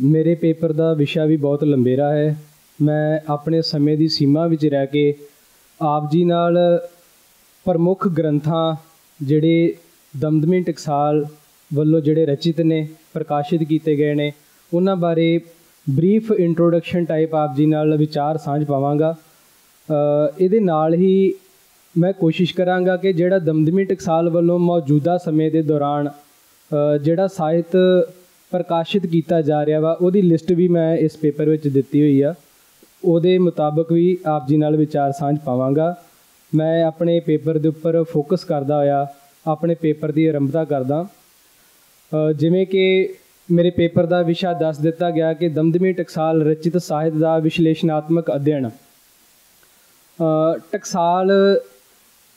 ਮੇਰੇ ਪੇਪਰ ਦਾ ਵਿਸ਼ਾ ਵੀ ਬਹੁਤ ਲੰਬੇਰਾ ਹੈ। ਮੈਂ ਆਪਣੇ ਸਮੇਂ ਦੀ ਸੀਮਾ ਵਿੱਚ ਰਹਿ ਕੇ ਆਪ ਜੀ ਨਾਲ ਪ੍ਰਮੁੱਖ ਗ੍ਰੰਥਾਂ ਜਿਹੜੇ ਦਮਦਮੀ ਟਕਸਾਲ ਵੱਲੋਂ ਜਿਹੜੇ ਰਚਿਤ ਨੇ, ਪ੍ਰਕਾਸ਼ਿਤ ਕੀਤੇ ਗਏ ਨੇ, ਉਹਨਾਂ ਬਾਰੇ ਬਰੀਫ ਇੰਟਰੋਡਕਸ਼ਨ ਟਾਈਪ ਆਪ ਜੀ ਨਾਲ ਵਿਚਾਰ ਸਾਂਝ ਪਾਵਾਂਗਾ। ਇਹਦੇ ਨਾਲ ਹੀ ਮੈਂ ਕੋਸ਼ਿਸ਼ ਕਰਾਂਗਾ ਕਿ ਜਿਹੜਾ ਦਮਦਮੀ ਟਕਸਾਲ ਵੱਲੋਂ ਮੌਜੂਦਾ ਸਮੇਂ ਦੇ ਦੌਰਾਨ ਜਿਹੜਾ ਸਾਹਿਤ ਪ੍ਰਕਾਸ਼ਿਤ ਕੀਤਾ ਜਾ ਰਿਹਾ ਵਾ, ਉਹਦੀ ਲਿਸਟ ਵੀ ਮੈਂ ਇਸ ਪੇਪਰ ਵਿੱਚ ਦਿੱਤੀ ਹੋਈ ਆ। ਉਹਦੇ ਮੁਤਾਬਕ ਵੀ ਆਪ ਜੀ ਨਾਲ ਵਿਚਾਰ ਸਾਂਝ ਪਾਵਾਂਗਾ। ਮੈਂ ਆਪਣੇ ਪੇਪਰ ਦੇ ਉੱਪਰ ਫੋਕਸ ਕਰਦਾ ਹੋਇਆ, ਆਪਣੇ ਪੇਪਰ ਦੀ ਆਰੰਭਤਾ ਕਰਦਾ। ਜਿਵੇਂ ਕਿ ਮੇਰੇ ਪੇਪਰ ਦਾ ਵਿਸ਼ਾ ਦੱਸ ਦਿੱਤਾ ਗਿਆ ਕਿ ਦਮਦਮੀ ਟਕਸਾਲ ਰਚਿਤ ਸਾਹਿਤ ਦਾ ਵਿਸ਼ਲੇਸ਼ਣਾਤਮਕ ਅਧਿਐਨ। ਟਕਸਾਲ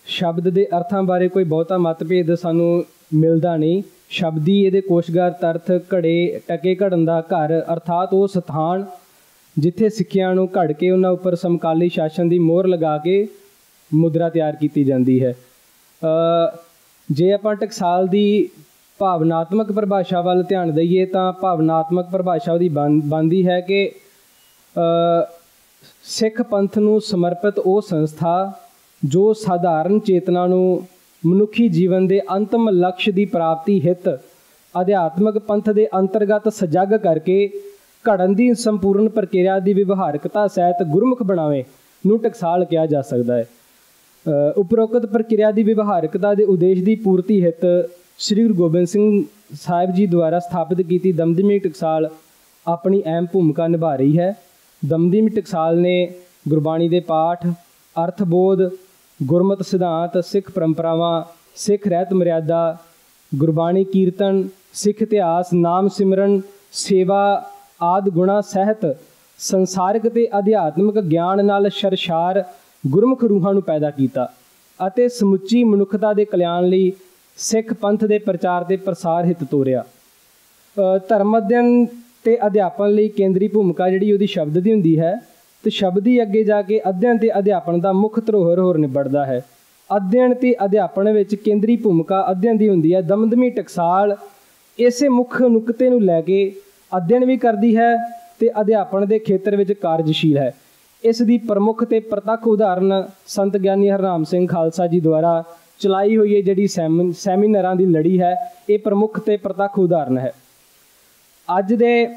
ਸ਼ਬਦ ਦੇ ਅਰਥਾਂ ਬਾਰੇ ਕੋਈ ਬਹੁਤਾ ਮਤਭੇਦ ਸਾਨੂੰ ਮਿਲਦਾ ਨਹੀਂ। ਸ਼ਬਦੀ ਇਹਦੇ ਕੋਸ਼ਗਾਰ ਤਰਥ ਘੜੇ ਟਕੇ ਘੜਨ ਦਾ ਘਰ, ਅਰਥਾਤ ਉਹ ਸਥਾਨ ਜਿੱਥੇ ਸਿੱਖਿਆ ਨੂੰ ਘੜ ਕੇ ਉਹਨਾਂ ਉੱਪਰ ਸਮਕਾਲੀ ਸ਼ਾਸਨ ਦੀ ਮੋਹਰ ਲਗਾ ਕੇ ਮੁਦਰਾ ਤਿਆਰ ਕੀਤੀ ਜਾਂਦੀ ਹੈ। ਜੇ ਆਪਾਂ ਟਕਸਾਲ ਦੀ ਭਾਵਨਾਤਮਕ ਪਰਿਭਾਸ਼ਾ ਵੱਲ ਧਿਆਨ ਦਈਏ ਤਾਂ ਭਾਵਨਾਤਮਕ ਪਰਿਭਾਸ਼ਾ ਉਹਦੀ ਬੰਦੀ ਹੈ ਕਿ ਸਿੱਖ ਪੰਥ ਨੂੰ ਸਮਰਪਿਤ ਉਹ ਸੰਸਥਾ ਜੋ ਸਾਧਾਰਨ ਚੇਤਨਾ ਨੂੰ ਮਨੁੱਖੀ ਜੀਵਨ ਦੇ ਅੰਤਮ ਲਕਸ਼ ਦੀ ਪ੍ਰਾਪਤੀ ਹਿੱਤ ਅਧਿਆਤਮਕ ਪੰਥ ਦੇ ਅੰਤਰਗਤ ਸਜਗ ਕਰਕੇ ਘੜਨ ਦੀ ਸੰਪੂਰਨ ਪ੍ਰਕਿਰਿਆ ਦੀ ਵਿਵਹਾਰਕਤਾ ਸਹਿਤ ਗੁਰਮੁਖ ਬਣਾਵੇ ਨੂੰ ਟਕਸਾਲ ਕਿਹਾ ਜਾ ਸਕਦਾ ਹੈ। ਉਪਰੋਕਤ ਪ੍ਰਕਿਰਿਆ ਦੀ ਵਿਵਹਾਰਕਤਾ ਦੇ ਉਦੇਸ਼ ਦੀ ਪੂਰਤੀ ਹਿੱਤ ਸ੍ਰੀ ਗੁਰੂ ਗੋਬਿੰਦ ਸਿੰਘ ਸਾਹਿਬ ਜੀ ਦੁਆਰਾ ਸਥਾਪਿਤ ਕੀਤੀ ਦਮਦਮੀ ਟਕਸਾਲ ਆਪਣੀ ਅਹਿਮ ਭੂਮਿਕਾ ਨਿਭਾ ਰਹੀ ਹੈ। ਦਮਦਮੀ ਟਕਸਾਲ ਨੇ ਗੁਰਬਾਣੀ ਦੇ ਪਾਠ ਅਰਥ ਬੋਧ ਗੁਰਮਤ ਸਿਧਾਂਤ, ਸਿੱਖ ਪਰੰਪਰਾਵਾਂ, ਸਿੱਖ ਰਹਿਤ ਮਰਿਆਦਾ, ਗੁਰਬਾਣੀ ਕੀਰਤਨ, ਸਿੱਖ ਇਤਿਹਾਸ, ਨਾਮ ਸਿਮਰਨ, ਸੇਵਾ ਆਦ ਗੁਣਾ ਸਹਿਤ ਸੰਸਾਰਿਕ ਤੇ ਅਧਿਆਤਮਿਕ ਗਿਆਨ ਨਾਲ ਸ਼ਰਸ਼ਾਰ ਗੁਰਮੁਖ ਰੂਹਾਂ ਨੂੰ ਪੈਦਾ ਕੀਤਾ ਅਤੇ ਸਮੁੱਚੀ ਮਨੁੱਖਤਾ ਦੇ ਕਲਿਆਣ ਲਈ ਸਿੱਖ ਪੰਥ ਦੇ ਪ੍ਰਚਾਰ ਤੇ ਪ੍ਰਸਾਰ ਹਿੱਤ ਤੋਰਿਆ। ਧਰਮ ਅਧਿਐਨ ਤੇ ਅਧਿਆਪਨ ਲਈ ਕੇਂਦਰੀ ਭੂਮਿਕਾ ਜਿਹੜੀ ਉਹਦੀ ਸ਼ਬਦ ਦੀ ਹੁੰਦੀ ਹੈ ਤੇ ਸ਼ਬਦੀ ਅੱਗੇ ਜਾ ਕੇ ਅਧਿਐਨ ਤੇ ਅਧਿਆਪਨ ਦਾ ਮੁੱਖ ਧਰੋਹਰ ਹੋਰ ਨਿਬੜਦਾ ਹੈ। ਅਧਿਐਨ ਤੇ ਅਧਿਆਪਨ ਵਿੱਚ ਕੇਂਦਰੀ ਭੂਮਿਕਾ ਅਧਿਐਨ ਦੀ ਹੁੰਦੀ ਹੈ, ਦਮਦਮੀ ਟਕਸਾਲ। ਇਸੇ ਮੁੱਖ ਨੁਕਤੇ ਨੂੰ ਲੈ ਕੇ ਅਧਿਐਨ ਵੀ ਕਰਦੀ ਹੈ ਤੇ ਅਧਿਆਪਨ ਦੇ ਖੇਤਰ ਵਿੱਚ ਕਾਰਜਸ਼ੀਲ ਹੈ। ਇਸ ਦੀ ਪ੍ਰਮੁੱਖ ਤੇ ਪ੍ਰਤੱਖ ਉਦਾਹਰਨ ਸੰਤ ਗਿਆਨੀ ਹਰਨਾਮ ਸਿੰਘ ਖਾਲਸਾ ਜੀ ਦੁਆਰਾ ਚਲਾਈ ਹੋਈ ਹੈ ਜਿਹੜੀ ਸੈਮੀਨਾਰਾਂ ਦੀ ਲੜੀ ਹੈ, ਇਹ ਪ੍ਰਮੁੱਖ ਤੇ ਪ੍ਰਤੱਖ ਉਦਾਹਰਨ ਹੈ। ਅੱਜ ਦੇ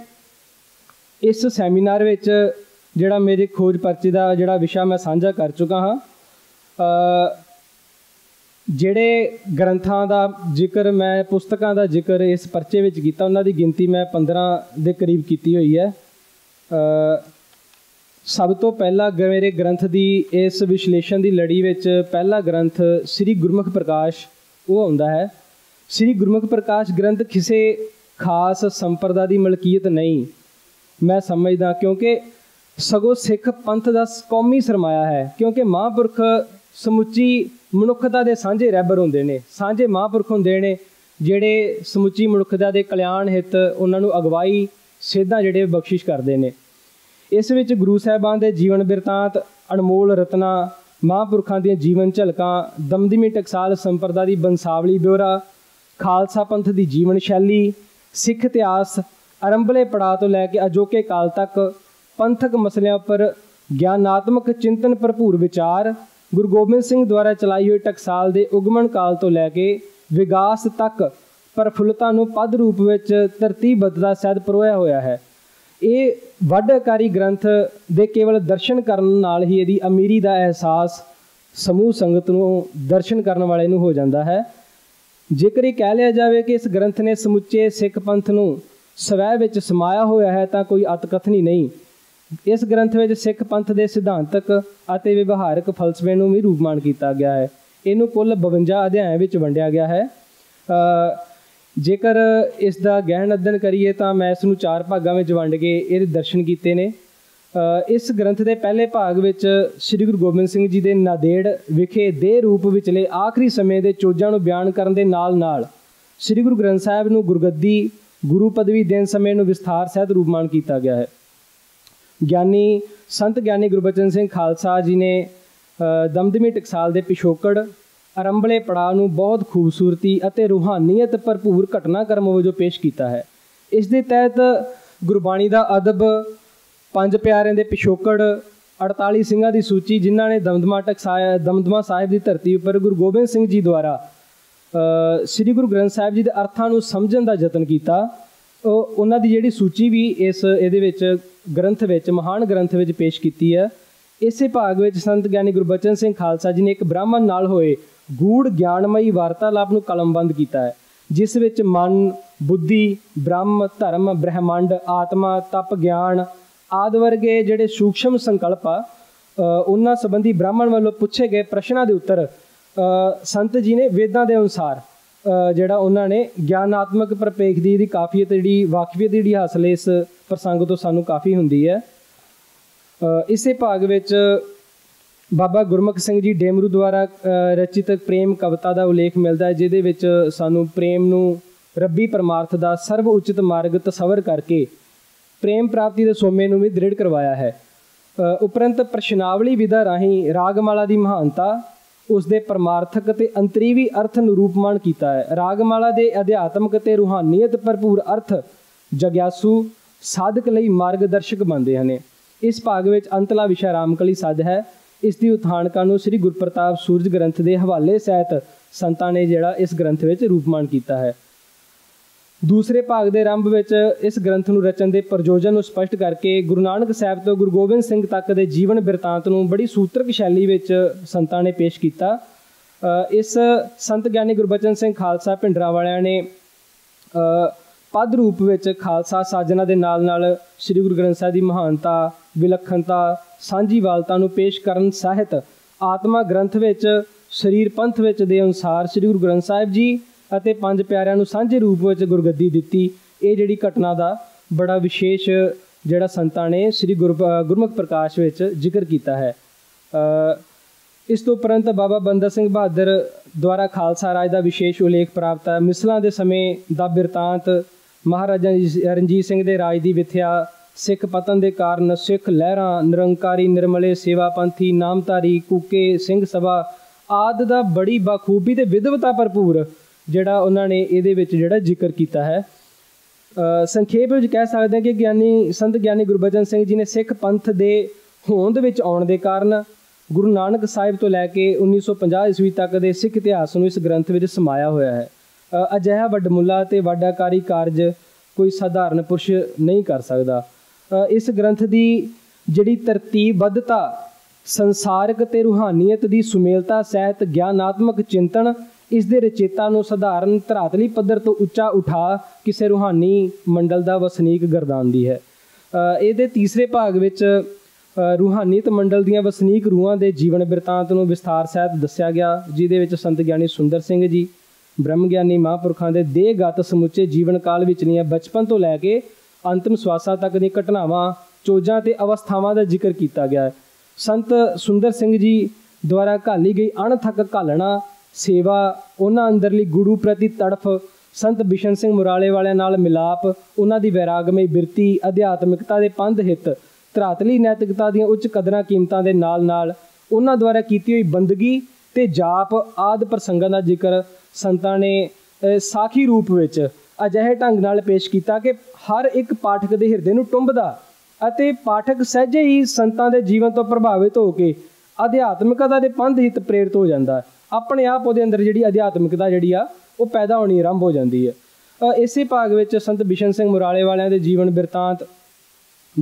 ਇਸ ਸੈਮੀਨਾਰ ਵਿੱਚ ਜਿਹੜਾ ਮੇਰੇ ਖੋਜ ਪਰਚੇ ਦਾ ਜਿਹੜਾ ਵਿਸ਼ਾ ਮੈਂ ਸਾਂਝਾ ਕਰ ਚੁੱਕਾ ਹਾਂ ਜਿਹੜੇ ਗ੍ਰੰਥਾਂ ਦਾ ਜ਼ਿਕਰ ਮੈਂ, ਪੁਸਤਕਾਂ ਦਾ ਜ਼ਿਕਰ ਇਸ ਪਰਚੇ ਵਿੱਚ ਕੀਤਾ, ਉਹਨਾਂ ਦੀ ਗਿਣਤੀ ਮੈਂ 15 ਦੇ ਕਰੀਬ ਕੀਤੀ ਹੋਈ ਹੈ। ਸਭ ਤੋਂ ਪਹਿਲਾ ਮੇਰੇ ਗ੍ਰੰਥ ਦੀ ਇਸ ਵਿਸ਼ਲੇਸ਼ਣ ਦੀ ਲੜੀ ਵਿੱਚ ਪਹਿਲਾ ਗ੍ਰੰਥ ਸ੍ਰੀ ਗੁਰਮੁਖ ਪ੍ਰਕਾਸ਼, ਉਹ ਆਉਂਦਾ ਹੈ। ਸ੍ਰੀ ਗੁਰਮੁਖ ਪ੍ਰਕਾਸ਼ ਗ੍ਰੰਥ ਕਿਸੇ ਖਾਸ ਸੰਪਰਦਾ ਦੀ ਮਲਕੀਅਤ ਨਹੀਂ, ਮੈਂ ਸਮਝਦਾ, ਕਿਉਂਕਿ ਸਗੋਂ ਸਿੱਖ ਪੰਥ ਦਾ ਕੌਮੀ ਸਰਮਾਇਆ ਹੈ, ਕਿਉਂਕਿ ਮਹਾਂਪੁਰਖ ਸਮੁੱਚੀ ਮਨੁੱਖਤਾ ਦੇ ਸਾਂਝੇ ਰਹਿਬਰ ਹੁੰਦੇ ਨੇ, ਸਾਂਝੇ ਮਹਾਂਪੁਰਖ ਹੁੰਦੇ ਨੇ, ਜਿਹੜੇ ਸਮੁੱਚੀ ਮਨੁੱਖਤਾ ਦੇ ਕਲਿਆਣ ਹਿੱਤ ਉਹਨਾਂ ਨੂੰ ਅਗਵਾਈ ਸੇਧਾਂ ਜਿਹੜੇ ਬਖਸ਼ਿਸ਼ ਕਰਦੇ ਨੇ। ਇਸ ਵਿੱਚ ਗੁਰੂ ਸਾਹਿਬਾਨ ਦੇ ਜੀਵਨ ਬਿਰਤਾਂਤ, ਅਨਮੋਲ ਰਤਨਾ, ਮਹਾਂਪੁਰਖਾਂ ਦੀਆਂ ਜੀਵਨ ਝਲਕਾਂ, ਦਮਦਮੀ ਟਕਸਾਲ ਸੰਪਰਦਾ ਦੀ ਬੰਸਾਵਲੀ ਬਿਉਰਾ ਖਾਲਸਾ ਪੰਥ ਦੀ ਜੀਵਨ ਸ਼ੈਲੀ, ਸਿੱਖ ਇਤਿਹਾਸ, ਅਰੰਭਲੇ ਪੜਾਅ ਤੋਂ ਲੈ ਕੇ ਅਜੋਕੇ ਕਾਲ ਤੱਕ ਪੰਥਕ ਮਸਲਿਆਂ ਉੱਪਰ ਗਿਆਨਾਤਮਕ ਚਿੰਤਨ ਭਰਪੂਰ ਵਿਚਾਰ ਗੁਰੂ ਗੋਬਿੰਦ ਸਿੰਘ ਦੁਆਰਾ ਚਲਾਈ ਹੋਈ ਟਕਸਾਲ ਦੇ ਉਗਮਨ ਕਾਲ ਤੋਂ ਲੈ ਕੇ ਵਿਗਾਸ ਤੱਕ ਪਰਫੁੱਲਤਾ ਨੂੰ ਪਦ ਰੂਪ ਵਿੱਚ ਤਰਤੀਬਬੱਧਤਾ ਸਹਿਤ ਪਰੋਇਆ ਹੋਇਆ ਹੈ। ਇਹ ਵੱਡਕਾਰੀ ਗ੍ਰੰਥ ਦੇ ਕੇਵਲ ਦਰਸ਼ਨ ਕਰਨ ਨਾਲ ਹੀ ਇਹਦੀ ਅਮੀਰੀ ਦਾ ਅਹਿਸਾਸ ਸਮੂਹ ਸੰਗਤ ਨੂੰ ਦਰਸ਼ਨ ਕਰਨ ਵਾਲੇ ਨੂੰ ਹੋ ਜਾਂਦਾ ਹੈ। ਜੇਕਰ ਇਹ ਕਹਿ ਲਿਆ ਜਾਵੇ ਕਿ ਇਸ ਗ੍ਰੰਥ ਨੇ ਸਮੁੱਚੇ ਸਿੱਖ ਪੰਥ ਨੂੰ ਸਵੈ ਵਿੱਚ ਸਮਾਇਆ ਹੋਇਆ ਹੈ ਤਾਂ ਕੋਈ ਅਤਕਥਨੀ ਨਹੀਂ। ਇਸ ਗ੍ਰੰਥ ਵਿੱਚ ਸਿੱਖ ਪੰਥ ਦੇ ਸਿਧਾਂਤਕ ਅਤੇ ਵਿਵਹਾਰਕ ਫਲਸਫੇ ਨੂੰ ਵੀ ਰੂਪਮਾਨ ਕੀਤਾ ਗਿਆ ਹੈ। ਇਹਨੂੰ ਕੁੱਲ 52 ਅਧਿਆਇ ਵਿੱਚ ਵੰਡਿਆ ਗਿਆ ਹੈ। ਜੇਕਰ ਇਸ ਦਾ ਗਹਿਣ ਅਧਿਐਨ ਕਰੀਏ ਤਾਂ ਮੈਂ ਇਸ ਨੂੰ ਚਾਰ ਭਾਗਾਂ ਵਿੱਚ ਵੰਡ ਕੇ ਇਹਦੇ ਦਰਸ਼ਨ ਕੀਤੇ ਨੇ। ਇਸ ਗ੍ਰੰਥ ਦੇ ਪਹਿਲੇ ਭਾਗ ਵਿੱਚ ਸ੍ਰੀ ਗੁਰੂ ਗੋਬਿੰਦ ਸਿੰਘ ਜੀ ਦੇ ਨਾਦੇੜ ਵਿਖੇ ਦੇ ਰੂਪ ਵਿਚਲੇ ਆਖਰੀ ਸਮੇਂ ਦੇ ਚੋਜਾਂ ਨੂੰ ਬਿਆਨ ਕਰਨ ਦੇ ਨਾਲ-ਨਾਲ ਸ੍ਰੀ ਗੁਰੂ ਗ੍ਰੰਥ ਸਾਹਿਬ ਨੂੰ ਗੁਰਗੱਦੀ ਗੁਰੂ ਪਦਵੀ ਦੇਣ ਸਮੇਂ ਨੂੰ ਵਿਸਥਾਰ ਸਹਿਤ ਰੂਪਮਾਨ ਕੀਤਾ ਗਿਆ ਹੈ। ਗਿਆਨੀ ਸੰਤ ਗਿਆਨੀ ਗੁਰਬਚਨ ਸਿੰਘ ਖਾਲਸਾ ਜੀ ਨੇ ਦਮਦਮੀ ਟਕਸਾਲ ਦੇ ਪਿਛੋਕੜ, ਅਰੰਭਲੇ ਪੜਾਅ ਨੂੰ ਬਹੁਤ ਖੂਬਸੂਰਤੀ ਅਤੇ ਰੂਹਾਨੀਅਤ ਭਰਪੂਰ ਘਟਨਾਕ੍ਰਮ ਵਜੋਂ ਪੇਸ਼ ਕੀਤਾ ਹੈ। ਇਸ ਦੇ ਤਹਿਤ ਗੁਰਬਾਣੀ ਦਾ ਅਦਬ, ਪੰਜ ਪਿਆਰਿਆਂ ਦੇ ਪਿਛੋਕੜ 48 ਸਿੰਘਾਂ ਦੀ ਸੂਚੀ ਜਿਨ੍ਹਾਂ ਨੇ ਦਮਦਮਾ ਟਕਸਾਇਆ ਦਮਦਮਾ ਸਾਹਿਬ ਦੀ ਧਰਤੀ ਉੱਪਰ ਗੁਰੂ ਗੋਬਿੰਦ ਸਿੰਘ ਜੀ ਦੁਆਰਾ ਸ੍ਰੀ ਗੁਰੂ ਗ੍ਰੰਥ ਸਾਹਿਬ ਜੀ ਦੇ ਅਰਥਾਂ ਨੂੰ ਸਮਝਣ ਦਾ ਯਤਨ ਕੀਤਾ, ਉਹ, ਉਹਨਾਂ ਦੀ ਜਿਹੜੀ ਸੂਚੀ ਵੀ ਇਸ, ਇਹਦੇ ਵਿੱਚ ਗ੍ਰੰਥ ਵਿੱਚ, ਮਹਾਨ ਗ੍ਰੰਥ ਵਿੱਚ ਪੇਸ਼ ਕੀਤੀ ਹੈ। ਇਸੇ ਭਾਗ ਵਿੱਚ ਸੰਤ ਗਿਆਨੀ ਗੁਰਬਚਨ ਸਿੰਘ ਖਾਲਸਾ ਜੀ ਨੇ ਇੱਕ ਬ੍ਰਾਹਮਣ ਨਾਲ ਹੋਏ ਗੂੜ ਗਿਆਨਮਈ ਵਾਰਤਾਲਾਪ ਨੂੰ ਕਲਮਬੰਦ ਕੀਤਾ ਹੈ, ਜਿਸ ਵਿੱਚ ਮਨ, ਬੁੱਧੀ, ਬ੍ਰਹਮ, ਧਰਮ, ਬ੍ਰਹਿਮੰਡ, ਆਤਮਾ, ਤਪ, ਗਿਆਨ ਆਦਿ ਵਰਗੇ ਜਿਹੜੇ ਸੂਖਸ਼ਮ ਸੰਕਲਪ ਆ ਉਹਨਾਂ ਸੰਬੰਧੀ ਬ੍ਰਾਹਮਣ ਵੱਲੋਂ ਪੁੱਛੇ ਗਏ ਪ੍ਰਸ਼ਨਾਂ ਦੇ ਉੱਤਰ ਸੰਤ ਜੀ ਨੇ ਵੇਦਾਂ ਦੇ ਅਨੁਸਾਰ ਜਿਹੜਾ ਉਹਨਾਂ ਨੇ ਗਿਆਨਾਤਮਕ ਪ੍ਰਪੇਖ ਦੀ ਦੀ ਕਾਫੀਅਤ ਜਿਹੜੀ ਵਾਕਫੀਅਤ ਜਿਹੜੀ ਹਾਸਲ ਇਸ ਪ੍ਰਸੰਗ ਤੋਂ ਸਾਨੂੰ ਕਾਫੀ ਹੁੰਦੀ ਹੈ। ਇਸੇ ਭਾਗ ਵਿੱਚ ਬਾਬਾ ਗੁਰਮੁਖ ਸਿੰਘ ਜੀ ਡੇਮਰੂ ਦੁਆਰਾ ਰਚਿਤ ਪ੍ਰੇਮ ਕਵਿਤਾ ਦਾ ਉਲੇਖ ਮਿਲਦਾ ਹੈ, ਜਿਹਦੇ ਵਿੱਚ ਸਾਨੂੰ ਪ੍ਰੇਮ ਨੂੰ ਰੱਬੀ ਪਰਮਾਰਥ ਦਾ ਸਰਵ ਉਚਿਤ ਮਾਰਗ ਤਸਵਰ ਕਰਕੇ ਪ੍ਰੇਮ ਪ੍ਰਾਪਤੀ ਦੇ ਸੋਮੇ ਨੂੰ ਵੀ ਦ੍ਰਿੜ ਕਰਵਾਇਆ ਹੈ। ਉਪਰੰਤ ਪ੍ਰਸ਼ਨਾਵਲੀ ਵਿਧਾ ਰਾਹੀਂ ਰਾਗਮਾਲਾ ਦੀ ਮਹਾਨਤਾ ਉਸ ਦੇ ਪਰਮਾਰਥਕ ਤੇ ਅੰਤਰੀਵੀ ਅਰਥ ਨੂੰ ਰੂਪਮਾਨ ਕੀਤਾ ਹੈ। ਰਾਗਮਾਲਾ ਦੇ ਅਧਿਆਤਮਕ ਤੇ ਰੂਹਾਨੀਅਤ ਭਰਪੂਰ ਅਰਥ ਜਗਿਆਸੂ ਸਾਧਕ ਲਈ ਮਾਰਗਦਰਸ਼ਕ ਬਣਦੇ ਹਨ। ਇਸ ਭਾਗ ਵਿੱਚ ਅੰਤਲਾ ਵਿਸ਼ਾ ਰਾਮਕਲੀ ਸਦ ਹੈ। ਇਸ ਦੀ ਉਥਾਨਕਾਂ ਨੂੰ ਸ੍ਰੀ ਗੁਰਪ੍ਰਤਾਪ ਸੂਰਜ ਗ੍ਰੰਥ ਦੇ ਹਵਾਲੇ ਸਹਿਤ ਸੰਤਾਂ ਨੇ ਜਿਹੜਾ ਇਸ ਗ੍ਰੰਥ ਵਿੱਚ ਰੂਪਮਾਨ ਕੀਤਾ ਹੈ। ਦੂਸਰੇ ਭਾਗ ਦੇ ਆਰੰਭ ਵਿੱਚ ਇਸ ਗ੍ਰੰਥ ਨੂੰ ਰਚਨ ਦੇ ਪ੍ਰਯੋਜਨ ਨੂੰ ਸਪਸ਼ਟ ਕਰਕੇ ਗੁਰੂ ਨਾਨਕ ਸਾਹਿਬ ਤੋਂ ਗੁਰੂ ਗੋਬਿੰਦ ਸਿੰਘ ਤੱਕ ਦੇ ਜੀਵਨ ਬਿਰਤਾਂਤ ਨੂੰ ਬੜੀ ਸੂਤਰਕ ਸ਼ੈਲੀ ਵਿੱਚ ਸੰਤਾਂ ਨੇ ਪੇਸ਼ ਕੀਤਾ। ਇਸ ਸੰਤ ਗਿਆਨੀ ਗੁਰਬਚਨ ਸਿੰਘ ਖਾਲਸਾ ਭਿੰਡਰਾ ਵਾਲਿਆਂ ਨੇ ਪਦ ਰੂਪ ਵਿੱਚ ਖਾਲਸਾ ਸਾਜਨਾ ਦੇ ਨਾਲ ਨਾਲ ਸ੍ਰੀ ਗੁਰੂ ਗ੍ਰੰਥ ਸਾਹਿਬ ਦੀ ਮਹਾਨਤਾ, ਵਿਲੱਖਣਤਾ ਸਾਂਝੀਵਾਲਤਾ ਨੂੰ ਪੇਸ਼ ਕਰਨ ਸਾਹਿਤ ਆਤਮਾ ਗ੍ਰੰਥ ਵਿੱਚ, ਸਰੀਰ ਪੰਥ ਵਿੱਚ ਦੇ ਅਨੁਸਾਰ ਸ੍ਰੀ ਗੁਰੂ ਗ੍ਰੰਥ ਸਾਹਿਬ ਜੀ ਅਤੇ ਪੰਜ ਪਿਆਰਿਆਂ ਨੂੰ ਸਾਂਝੇ ਰੂਪ ਵਿੱਚ ਗੁਰਗੱਦੀ ਦਿੱਤੀ। ਇਹ ਜਿਹੜੀ ਘਟਨਾ ਦਾ ਬੜਾ ਵਿਸ਼ੇਸ਼ ਜਿਹੜਾ ਸੰਤਾਂ ਨੇ ਸ੍ਰੀ ਗੁਰ ਗੁਰਮੁਖ ਪ੍ਰਕਾਸ਼ ਵਿੱਚ ਜ਼ਿਕਰ ਕੀਤਾ ਹੈ। ਇਸ ਤੋਂ ਉਪਰੰਤ ਬਾਬਾ ਬੰਦਾ ਸਿੰਘ ਬਹਾਦਰ ਦੁਆਰਾ ਖਾਲਸਾ ਰਾਜ ਦਾ ਵਿਸ਼ੇਸ਼ ਉਲੇਖ ਪ੍ਰਾਪਤ ਹੈ। ਮਿਸਲਾਂ ਦੇ ਸਮੇਂ ਦਾ ਬਿਰਤਾਂਤ ਮਹਾਰਾਜਾ ਰਣਜੀਤ ਸਿੰਘ ਦੇ ਰਾਜ ਦੀ ਵਿਥਿਆ, ਸਿੱਖ ਪਤਨ ਦੇ ਕਾਰਨ ਸਿੱਖ ਲਹਿਰਾਂ, ਨਿਰੰਕਾਰੀ ਨਿਰਮਲੇ ਸੇਵਾ ਪੰਥੀ ਨਾਮਧਾਰੀ, ਕੂਕੇ, ਸਿੰਘ ਸਭਾ ਆਦ ਦਾ ਬੜੀ ਬਾਖੂਬੀ ਤੇ ਵਿਦਵਤਾ ਭਰਪੂਰ ਜਿਹੜਾ ਉਹਨਾਂ ਨੇ ਇਹਦੇ ਵਿੱਚ ਜਿਹੜਾ ਜ਼ਿਕਰ ਕੀਤਾ ਹੈ। ਸੰਖੇਪ ਵਿੱਚ ਕਹਿ ਸਕਦੇ ਹਾਂ ਕਿ ਗਿਆਨੀ, ਸੰਤ ਗਿਆਨੀ ਗੁਰਬਚਨ ਸਿੰਘ ਜੀ ਨੇ ਸਿੱਖ ਪੰਥ ਦੇ ਹੋਂਦ ਵਿੱਚ ਆਉਣ ਦੇ ਕਾਰਨ ਗੁਰੂ ਨਾਨਕ ਸਾਹਿਬ ਤੋਂ ਲੈ ਕੇ 1950 ਈਸਵੀ ਤੱਕ ਦੇ ਸਿੱਖ ਇਤਿਹਾਸ ਨੂੰ ਇਸ ਗ੍ਰੰਥ ਵਿੱਚ ਸਮਾਇਆ ਹੋਇਆ ਹੈ। ਅਜਿਹਾ ਵੱਡਮੁੱਲਾ ਤੇ ਵਾਡਾਕਾਰੀ ਕਾਰਜ ਕੋਈ ਸਾਧਾਰਨ ਪੁਰਸ਼ ਨਹੀਂ ਕਰ ਸਕਦਾ। ਇਸ ਗ੍ਰੰਥ ਦੀ ਜਿਹੜੀ ਤਰਤੀਬਬੱਧਤਾ ਸੰਸਾਰਕ ਤੇ ਰੂਹਾਨੀਅਤ ਦੀ ਸੁਮੇਲਤਾ, ਸਹਿਤ, ਗਿਆਨਾਤਮਕ ਚਿੰਤਨ ਇਸ ਦੇ ਰਚੇਤਾ ਨੂੰ ਸਧਾਰਨ ਧਰਾਤਲੀ ਪੱਧਰ ਤੋਂ ਉੱਚਾ ਉਠਾ ਕਿਸੇ ਰੂਹਾਨੀ ਮੰਡਲ ਦਾ ਵਸਨੀਕ ਗਰਦਾਨਦੀ ਹੈ। ਇਹਦੇ ਤੀਸਰੇ ਭਾਗ ਵਿੱਚ ਅ, ਰੂਹਾਨੀਤ ਮੰਡਲ ਦੀਆਂ ਵਸਨੀਕ ਰੂਹਾਂ ਦੇ ਜੀਵਨ ਬਿਰਤਾਂਤ ਨੂੰ ਵਿਸਥਾਰ ਸਹਿਤ ਦੱਸਿਆ ਗਿਆ ਜਿਹਦੇ ਵਿੱਚ ਸੰਤ ਗਿਆਨੀ ਸੁੰਦਰ ਸਿੰਘ ਜੀ ਬ੍ਰਹਮ ਗਿਆਨੀ ਮਹਾਂਪੁਰਖਾਂ ਦੇ ਦੇਹਗਤ ਸਮੁੱਚੇ ਜੀਵਨ ਕਾਲ ਵਿਚਲੀਆਂ ਬਚਪਨ ਤੋਂ ਲੈ ਕੇ ਅੰਤਮ ਸਵਾਸਾਂ ਤੱਕ ਦੀਆਂ ਘਟਨਾਵਾਂ ਚੋਜਾਂ ਤੇ ਅਵਸਥਾਵਾਂ ਦਾ ਜ਼ਿਕਰ ਕੀਤਾ ਗਿਆ ਹੈ। ਸੰਤ ਸੁੰਦਰ ਸਿੰਘ ਜੀ ਦੁਆਰਾ ਘਾਲੀ ਗਈ ਅਣਥੱਕ ਘਾਲਣਾ ਸੇਵਾ ਉਹਨਾਂ ਅੰਦਰਲੀ ਗੁਰੂ ਪ੍ਰਤੀ ਤੜਫ ਸੰਤ ਬਿਸ਼ਨ ਸਿੰਘ ਮੁਰਾਲੇ ਵਾਲਿਆਂ ਨਾਲ ਮਿਲਾਪ, ਉਹਨਾਂ ਦੀ ਵੈਰਾਗਮਈ ਬਿਰਤੀ, ਅਧਿਆਤਮਿਕਤਾ ਦੇ ਪੰਧ ਹਿੱਤ, ਧਰਾਤਲੀ ਨੈਤਿਕਤਾ ਦੀਆਂ ਉੱਚ ਕਦਰਾਂ ਕੀਮਤਾਂ ਦੇ ਨਾਲ-ਨਾਲ ਉਹਨਾਂ ਦੁਆਰਾ ਕੀਤੀ ਹੋਈ ਬੰਦਗੀ ਤੇ ਜਾਪ ਆਦ ਪ੍ਰਸੰਗਾਂ ਦਾ ਜ਼ਿਕਰ ਸੰਤਾਂ ਨੇ ਸਾਖੀ ਰੂਪ ਵਿੱਚ ਅਜਿਹੇ ਢੰਗ ਨਾਲ ਪੇਸ਼ ਕੀਤਾ ਕਿ ਹਰ ਇੱਕ ਪਾਠਕ ਦੇ ਹਿਰਦੇ ਨੂੰ ਟੁੰਬਦਾ ਅਤੇ ਪਾਠਕ ਸਹਿਜੇ ਹੀ ਸੰਤਾਂ ਦੇ ਜੀਵਨ ਤੋਂ ਪ੍ਰਭਾਵਿਤ ਹੋ ਕੇ ਅਧਿਆਤਮਿਕਤਾ ਦੇ ਪੰਧ ਹਿੱਤ ਪ੍ਰੇਰਿਤ ਹੋ ਜਾਂਦਾ ਹੈ। ਆਪਣੇ ਆਪ ਉਹਦੇ ਅੰਦਰ ਜਿਹੜੀ ਅਧਿਆਤਮਿਕਤਾ ਜਿਹੜੀ ਆ, ਉਹ ਪੈਦਾ ਹੋਣੀ ਆਰੰਭ ਹੋ ਜਾਂਦੀ ਹੈ। ਇਸੇ ਭਾਗ ਵਿੱਚ ਸੰਤ ਬਿਸ਼ਨ ਸਿੰਘ ਮੁਰਾਲੇ ਵਾਲਿਆਂ ਦੇ ਜੀਵਨ ਬਿਰਤਾਂਤ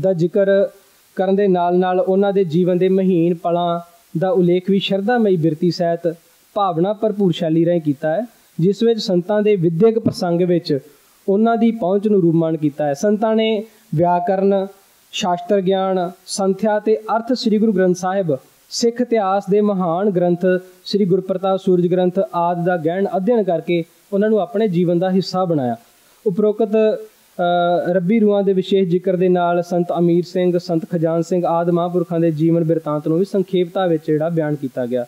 ਦਾ ਜ਼ਿਕਰ ਕਰਨ ਦੇ ਨਾਲ-ਨਾਲ ਉਹਨਾਂ ਦੇ ਜੀਵਨ ਦੇ ਮਹੀਨ ਪਲਾਂ ਦਾ ਉਲੇਖ ਵੀ ਸ਼ਰਧਾਮਈ ਬਿਰਤੀ ਸਹਿਤ ਭਾਵਨਾ ਭਰਪੂਰ ਸ਼ੈਲੀ ਰਾਹੀਂ ਕੀਤਾ ਹੈ, ਜਿਸ ਵਿੱਚ ਸੰਤਾਂ ਦੇ ਵਿਦਿਅਕ ਪ੍ਰਸੰਗ ਵਿੱਚ ਉਹਨਾਂ ਦੀ ਪਹੁੰਚ ਨੂੰ ਰੂਪਮਾਨ ਕੀਤਾ ਹੈ। ਸੰਤਾਂ ਨੇ ਵਿਆਕਰਨ, ਸ਼ਾਸਤਰ ਗਿਆਨ, ਸੰਥਿਆ ਤੇ ਅਰਥ ਸ੍ਰੀ ਗੁਰੂ ਗ੍ਰੰਥ ਸਾਹਿਬ ਸਿੱਖ ਇਤਿਹਾਸ ਦੇ ਮਹਾਨ ਗ੍ਰੰਥ ਸ੍ਰੀ ਗੁਰਪ੍ਰਤਾਪ ਸੂਰਜ ਗ੍ਰੰਥ ਆਦਿ ਦਾ ਗਹਿਣ ਅਧਿਐਨ ਕਰਕੇ ਉਹਨਾਂ ਨੂੰ ਆਪਣੇ ਜੀਵਨ ਦਾ ਹਿੱਸਾ ਬਣਾਇਆ। ਉਪਰੋਕਤ ਰੱਬੀ ਰੂਹਾਂ ਦੇ ਵਿਸ਼ੇਸ਼ ਜ਼ਿਕਰ ਦੇ ਨਾਲ ਸੰਤ ਅਮੀਰ ਸਿੰਘ ਸੰਤ ਖਜਾਨ ਸਿੰਘ ਆਦਿ ਮਹਾਂਪੁਰਖਾਂ ਦੇ ਜੀਵਨ ਬਿਰਤਾਂਤ ਨੂੰ ਵੀ ਸੰਖੇਪਤਾ ਵਿੱਚ ਜਿਹੜਾ ਬਿਆਨ ਕੀਤਾ ਗਿਆ।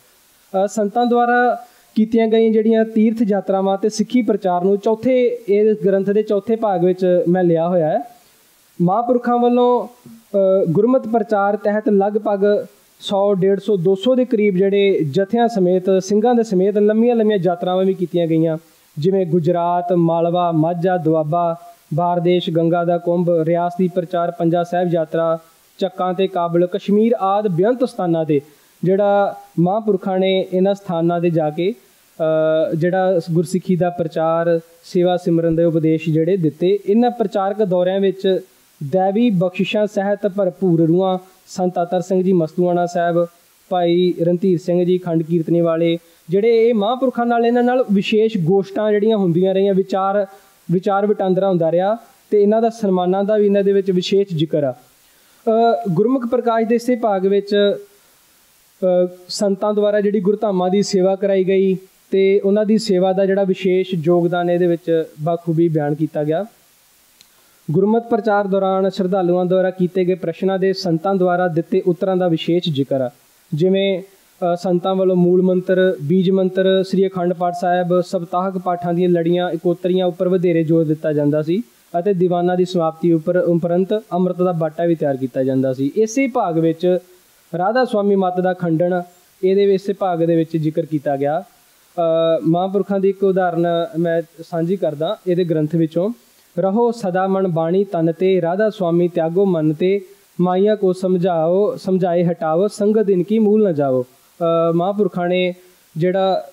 ਸੰਤਾਂ ਦੁਆਰਾ ਕੀਤੀਆਂ ਗਈਆਂ ਜਿਹੜੀਆਂ ਤੀਰਥ ਯਾਤਰਾਵਾਂ ਤੇ ਸਿੱਖੀ ਪ੍ਰਚਾਰ ਨੂੰ ਚੌਥੇ ਇਹ ਗ੍ਰੰਥ ਦੇ ਚੌਥੇ ਭਾਗ ਵਿੱਚ ਮੈਂ ਲਿਆ ਹੋਇਆ ਹੈ। ਮਹਾਂਪੁਰਖਾਂ ਵੱਲੋਂ ਅ, ਗੁਰਮਤ ਪ੍ਰਚਾਰ ਤਹਿਤ ਲਗਭਗ 100 150 200 ਦੇ ਕਰੀਬ ਜਿਹੜੇ ਜਥਿਆਂ ਸਮੇਤ, ਸਿੰਘਾਂ ਦੇ ਸਮੇਤ ਲੰਮੀਆਂ ਲੰਮੀਆਂ ਯਾਤਰਾਵਾਂ ਵੀ ਕੀਤੀਆਂ ਗਈਆਂ। ਜਿਵੇਂ ਗੁਜਰਾਤ, ਮਾਲਵਾ, ਮਾਝਾ, ਦੁਆਬਾ ਬਾਰਦੇਸ਼ ਗੰਗਾ ਦਾ ਕੁੰਭ ਰਿਆਸਤੀ ਪ੍ਰਚਾਰ, ਪੰਜਾ ਸਾਹਿਬ ਯਾਤਰਾ, ਚੱਕਾਂ ਤੇ ਕਾਬਲ, ਕਸ਼ਮੀਰ ਆਦ ਬੇਅੰਤ ਸਥਾਨਾਂ ਤੇ, ਜਿਹੜਾ ਮਹਾਂਪੁਰਖਾਂ ਨੇ ਇਹਨਾਂ ਸਥਾਨਾਂ ਤੇ ਜਾ ਕੇ ਜਿਹੜਾ ਗੁਰਸਿੱਖੀ ਦਾ ਪ੍ਰਚਾਰ, ਸੇਵਾ ਸਿਮਰਨ ਦੇ ਉਪਦੇਸ਼ ਜਿਹੜੇ ਦਿੱਤੇ, ਇਹਨਾਂ ਪ੍ਰਚਾਰਕ ਦੌਰਿਆਂ ਵਿੱਚ ਦੇਵੀ ਬਖਸ਼ਿਸ਼ਾਂ ਸਹਿਤ ਭਰਪੂਰ ਰੂਹਾਂ ਸੰਤ ਆਤਰ ਸਿੰਘ ਜੀ ਮਸਤੂਆਣਾ ਸਾਹਿਬ, ਭਾਈ ਰਣਧੀਰ ਸਿੰਘ ਜੀ ਖੰਡ ਕੀਰਤਨੀ ਵਾਲੇ, ਜਿਹੜੇ ਇਹ ਮਹਾਂਪੁਰਖਾਂ ਨਾਲ ਇਹਨਾਂ ਨਾਲ ਵਿਸ਼ੇਸ਼ ਗੋਸ਼ਟਾਂ ਜਿਹੜੀਆਂ ਹੁੰਦੀਆਂ ਰਹੀਆਂ, ਵਿਚਾਰ ਵਿਚਾਰ ਵਟਾਂਦਰਾ ਹੁੰਦਾ ਰਿਹਾ ਤੇ ਇਹਨਾਂ ਦਾ ਸਨਮਾਨਾਂ ਦਾ ਵੀ ਇਹਨਾਂ ਦੇ ਵਿੱਚ ਵਿਸ਼ੇਸ਼ ਜ਼ਿਕਰ ਆ। ਗੁਰਮੁਖ ਪ੍ਰਕਾਸ਼ ਦੇ ਇਸੇ ਭਾਗ ਵਿੱਚ ਸੰਤਾਂ ਦੁਆਰਾ ਜਿਹੜੀ ਗੁਰਧਾਮਾਂ ਦੀ ਸੇਵਾ ਕਰਾਈ ਗਈ ਤੇ ਉਹਨਾਂ ਦੀ ਸੇਵਾ ਦਾ ਜਿਹੜਾ ਵਿਸ਼ੇਸ਼ ਯੋਗਦਾਨ ਇਹਦੇ ਵਿੱਚ ਬਾਖੂਬੀ ਬਿਆਨ ਕੀਤਾ ਗਿਆ। ਗੁਰਮਤ ਪ੍ਰਚਾਰ ਦੌਰਾਨ ਸ਼ਰਧਾਲੂਆਂ ਦੁਆਰਾ ਕੀਤੇ ਗਏ ਪ੍ਰਸ਼ਨਾਂ ਦੇ ਸੰਤਾਂ ਦੁਆਰਾ ਦਿੱਤੇ ਉੱਤਰਾਂ ਦਾ ਵਿਸ਼ੇਸ਼ ਜ਼ਿਕਰ। ਆ ਜਿਵੇਂ ਸੰਤਾਂ ਵੱਲੋਂ ਮੂਲ ਮੰਤਰ, ਬੀਜ ਮੰਤਰ, ਸ੍ਰੀ ਅਖੰਡ ਪਾਠ ਸਾਹਿਬ, ਸਪਤਾਹਕ ਪਾਠਾਂ ਦੀਆਂ ਲੜੀਆਂ, ਇਕੋਤਰੀਆਂ ਉੱਪਰ ਵਧੇਰੇ ਜ਼ੋਰ ਦਿੱਤਾ ਜਾਂਦਾ ਸੀ ਅਤੇ ਦੀਵਾਨਾਂ ਦੀ ਸਮਾਪਤੀ ਉੱਪਰ ਉਪਰੰਤ ਅੰਮ੍ਰਿਤ ਦਾ ਬਾਟਾ ਵੀ ਤਿਆਰ ਕੀਤਾ ਜਾਂਦਾ ਸੀ। ਇਸੇ ਭਾਗ ਵਿੱਚ ਰਾਧਾ ਸੁਆਮੀ ਮੱਤ ਦਾ ਖੰਡਨ ਇਹਦੇ ਇਸੇ ਭਾਗ ਦੇ ਵਿੱਚ ਜ਼ਿਕਰ ਕੀਤਾ ਗਿਆ। ਮਹਾਂਪੁਰਖਾਂ ਦੀ ਇੱਕ ਉਦਾਹਰਨ ਮੈਂ ਸਾਂਝੀ ਕਰਦਾ, ਇਹਦੇ ਗ੍ਰੰਥ ਵਿੱਚੋਂ। ਰਹੋ ਸਦਾ ਮਨ ਬਾਣੀ ਤਨ ਤੇ, ਰਾਧਾ ਸੁਆਮੀ ਤਿਆਗੋ ਮਨ ਤੇ। ਮਾਇਆ ਕੋ ਸਮਝਾਓ, ਸਮਝਾਏ ਹਟਾਓ, ਸੰਗਤ ਇਨਕੀ ਮੂਲ ਨਾ ਜਾਓ ਮਹਾਂਪੁਰਖਾਂ ਨੇ ਜਿਹੜਾ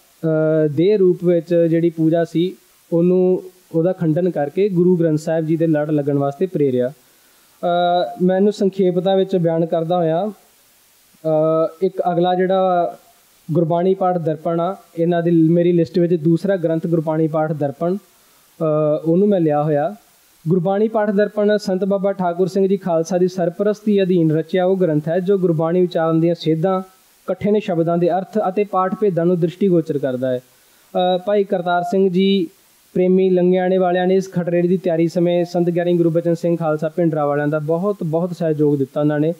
ਦੇਹ ਰੂਪ ਵਿੱਚ ਜਿਹੜੀ ਪੂਜਾ ਸੀ, ਉਹਨੂੰ, ਉਹਦਾ ਖੰਡਨ ਕਰਕੇ ਗੁਰੂ ਗ੍ਰੰਥ ਸਾਹਿਬ ਜੀ ਦੇ ਲੜ ਲੱਗਣ ਵਾਸਤੇ ਪ੍ਰੇਰਿਆ। ਮੈਨੂੰ ਸੰਖੇਪਤਾ ਵਿੱਚ ਬਿਆਨ ਕਰਦਾ ਹੋਇਆ। ਇੱਕ ਅਗਲਾ ਜਿਹੜਾ ਗੁਰਬਾਣੀ ਪਾਠ ਦਰਪਣ ਆ, ਇਹਨਾਂ ਦੀ ਮੇਰੀ ਲਿਸਟ ਵਿੱਚ ਦੂਸਰਾ ਗ੍ਰੰਥ ਗੁਰਬਾਣੀ ਪਾਠ ਦਰਪਣ। ਉਹਨੂੰ ਮੈਂ ਲਿਆ ਹੋਇਆ। ਗੁਰਬਾਣੀ ਪਾਠ ਦਰਪਣ ਸੰਤ ਬਾਬਾ ਠਾਕੁਰ ਸਿੰਘ ਜੀ ਖਾਲਸਾ ਦੀ ਸਰਪ੍ਰਸਤੀ ਅਧੀਨ ਰਚਿਆ ਉਹ ਗ੍ਰੰਥ ਹੈ, ਜੋ ਗੁਰਬਾਣੀ ਉਚਾਰਨ ਦੀਆਂ ਸੇਧਾਂ ਇਕੱਠੇ ਨੇ ਸ਼ਬਦਾਂ ਦੇ ਅਰਥ ਅਤੇ ਪਾਠ ਭੇਦਾਂ ਨੂੰ ਦ੍ਰਿਸ਼ਟੀਗੋਚਰ ਕਰਦਾ ਹੈ। ਭਾਈ ਕਰਤਾਰ ਸਿੰਘ ਜੀ, ਪ੍ਰੇਮੀ ਲੰਗਿਆਣੇ ਵਾਲਿਆਂ ਨੇ ਇਸ ਖਟਰੇੜੀ ਦੀ ਤਿਆਰੀ ਸਮੇਂ ਸੰਤ ਗਿਆਨੀ ਗੁਰਬਚਨ ਸਿੰਘ ਖਾਲਸਾ ਪਿੰਡਰਾ ਵਾਲਿਆਂ ਦਾ ਬਹੁਤ ਬਹੁਤ ਸਹਿਯੋਗ ਦਿੱਤਾ ਉਹਨਾਂ ਨੇ।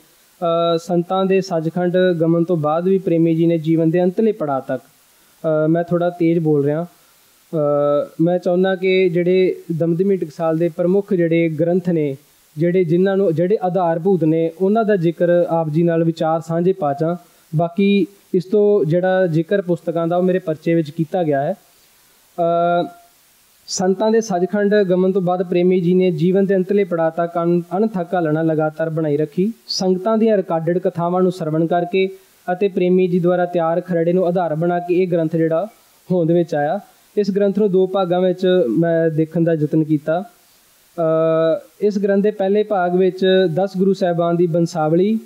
ਸੰਤਾਂ ਦੇ ਸੱਚਖੰਡ ਗਮਨ ਤੋਂ ਬਾਅਦ ਵੀ ਪ੍ਰੇਮੀ ਜੀ ਨੇ ਜੀਵਨ ਦੇ ਅੰਤਲੇ ਪੜਾਅ ਤੱਕ। ਮੈਂ ਥੋੜਾ ਤੇਜ਼ ਬੋਲ ਰਿਹਾ। ਮੈਂ ਚਾਹੁੰਦਾ ਕਿ ਜਿਹੜੇ ਦਮਦਮੀ ਟਕਸਾਲ ਦੇ ਪ੍ਰਮੁੱਖ ਜਿਹੜੇ ਗ੍ਰੰਥ ਨੇ, ਜਿਹੜੇ ਜਿਨ੍ਹਾਂ ਨੂੰ, ਜਿਹੜੇ ਆਧਾਰਭੂਤ ਨੇ, ਉਹਨਾਂ ਦਾ ਜ਼ਿਕਰ ਆਪ ਜੀ ਨਾਲ ਵਿਚਾਰ ਸਾਂਝੇ ਪਾਚਾਂ ਬਾਕੀ ਇਸ ਤੋਂ ਜਿਹੜਾ ਜ਼ਿਕਰ ਪੁਸਤਕਾਂ ਦਾ ਉਹ ਮੇਰੇ ਪਰਚੇ ਵਿੱਚ ਕੀਤਾ ਗਿਆ ਹੈ। ਸੰਤਾਂ ਦੇ ਸੱਚਖੰਡ ਗਮਨ ਤੋਂ ਬਾਅਦ ਪ੍ਰੇਮੀ ਜੀ ਨੇ ਜੀਵਨ ਦੇ ਅੰਤਲੇ ਪੜਾਅ ਤੱਕ ਅਣਥੱਕ ਹਲਣਾ ਲਗਾਤਾਰ ਬਣਾਈ ਰੱਖੀ। ਸੰਗਤਾਂ ਦੀਆਂ ਰਿਕਾਰਡਡ ਕਥਾਵਾਂ ਨੂੰ ਸਰਵਣ ਕਰਕੇ ਅਤੇ ਪ੍ਰੇਮੀ ਜੀ ਦੁਆਰਾ ਤਿਆਰ ਖਰੜੇ ਨੂੰ ਆਧਾਰ ਬਣਾ ਕੇ ਇਹ ਗ੍ਰੰਥ ਜਿਹੜਾ ਹੋਂਦ ਵਿੱਚ ਆਇਆ। ਇਸ ਗ੍ਰੰਥ ਨੂੰ ਦੋ ਭਾਗਾਂ ਵਿੱਚ ਮੈਂ ਦੇਖਣ ਦਾ ਯਤਨ ਕੀਤਾ। ਇਸ ਗ੍ਰੰਥ ਦੇ ਪਹਿਲੇ ਭਾਗ ਵਿੱਚ 10 ਗੁਰੂ ਸਾਹਿਬਾਨ ਦੀ ਬੰਸਾਵਲੀ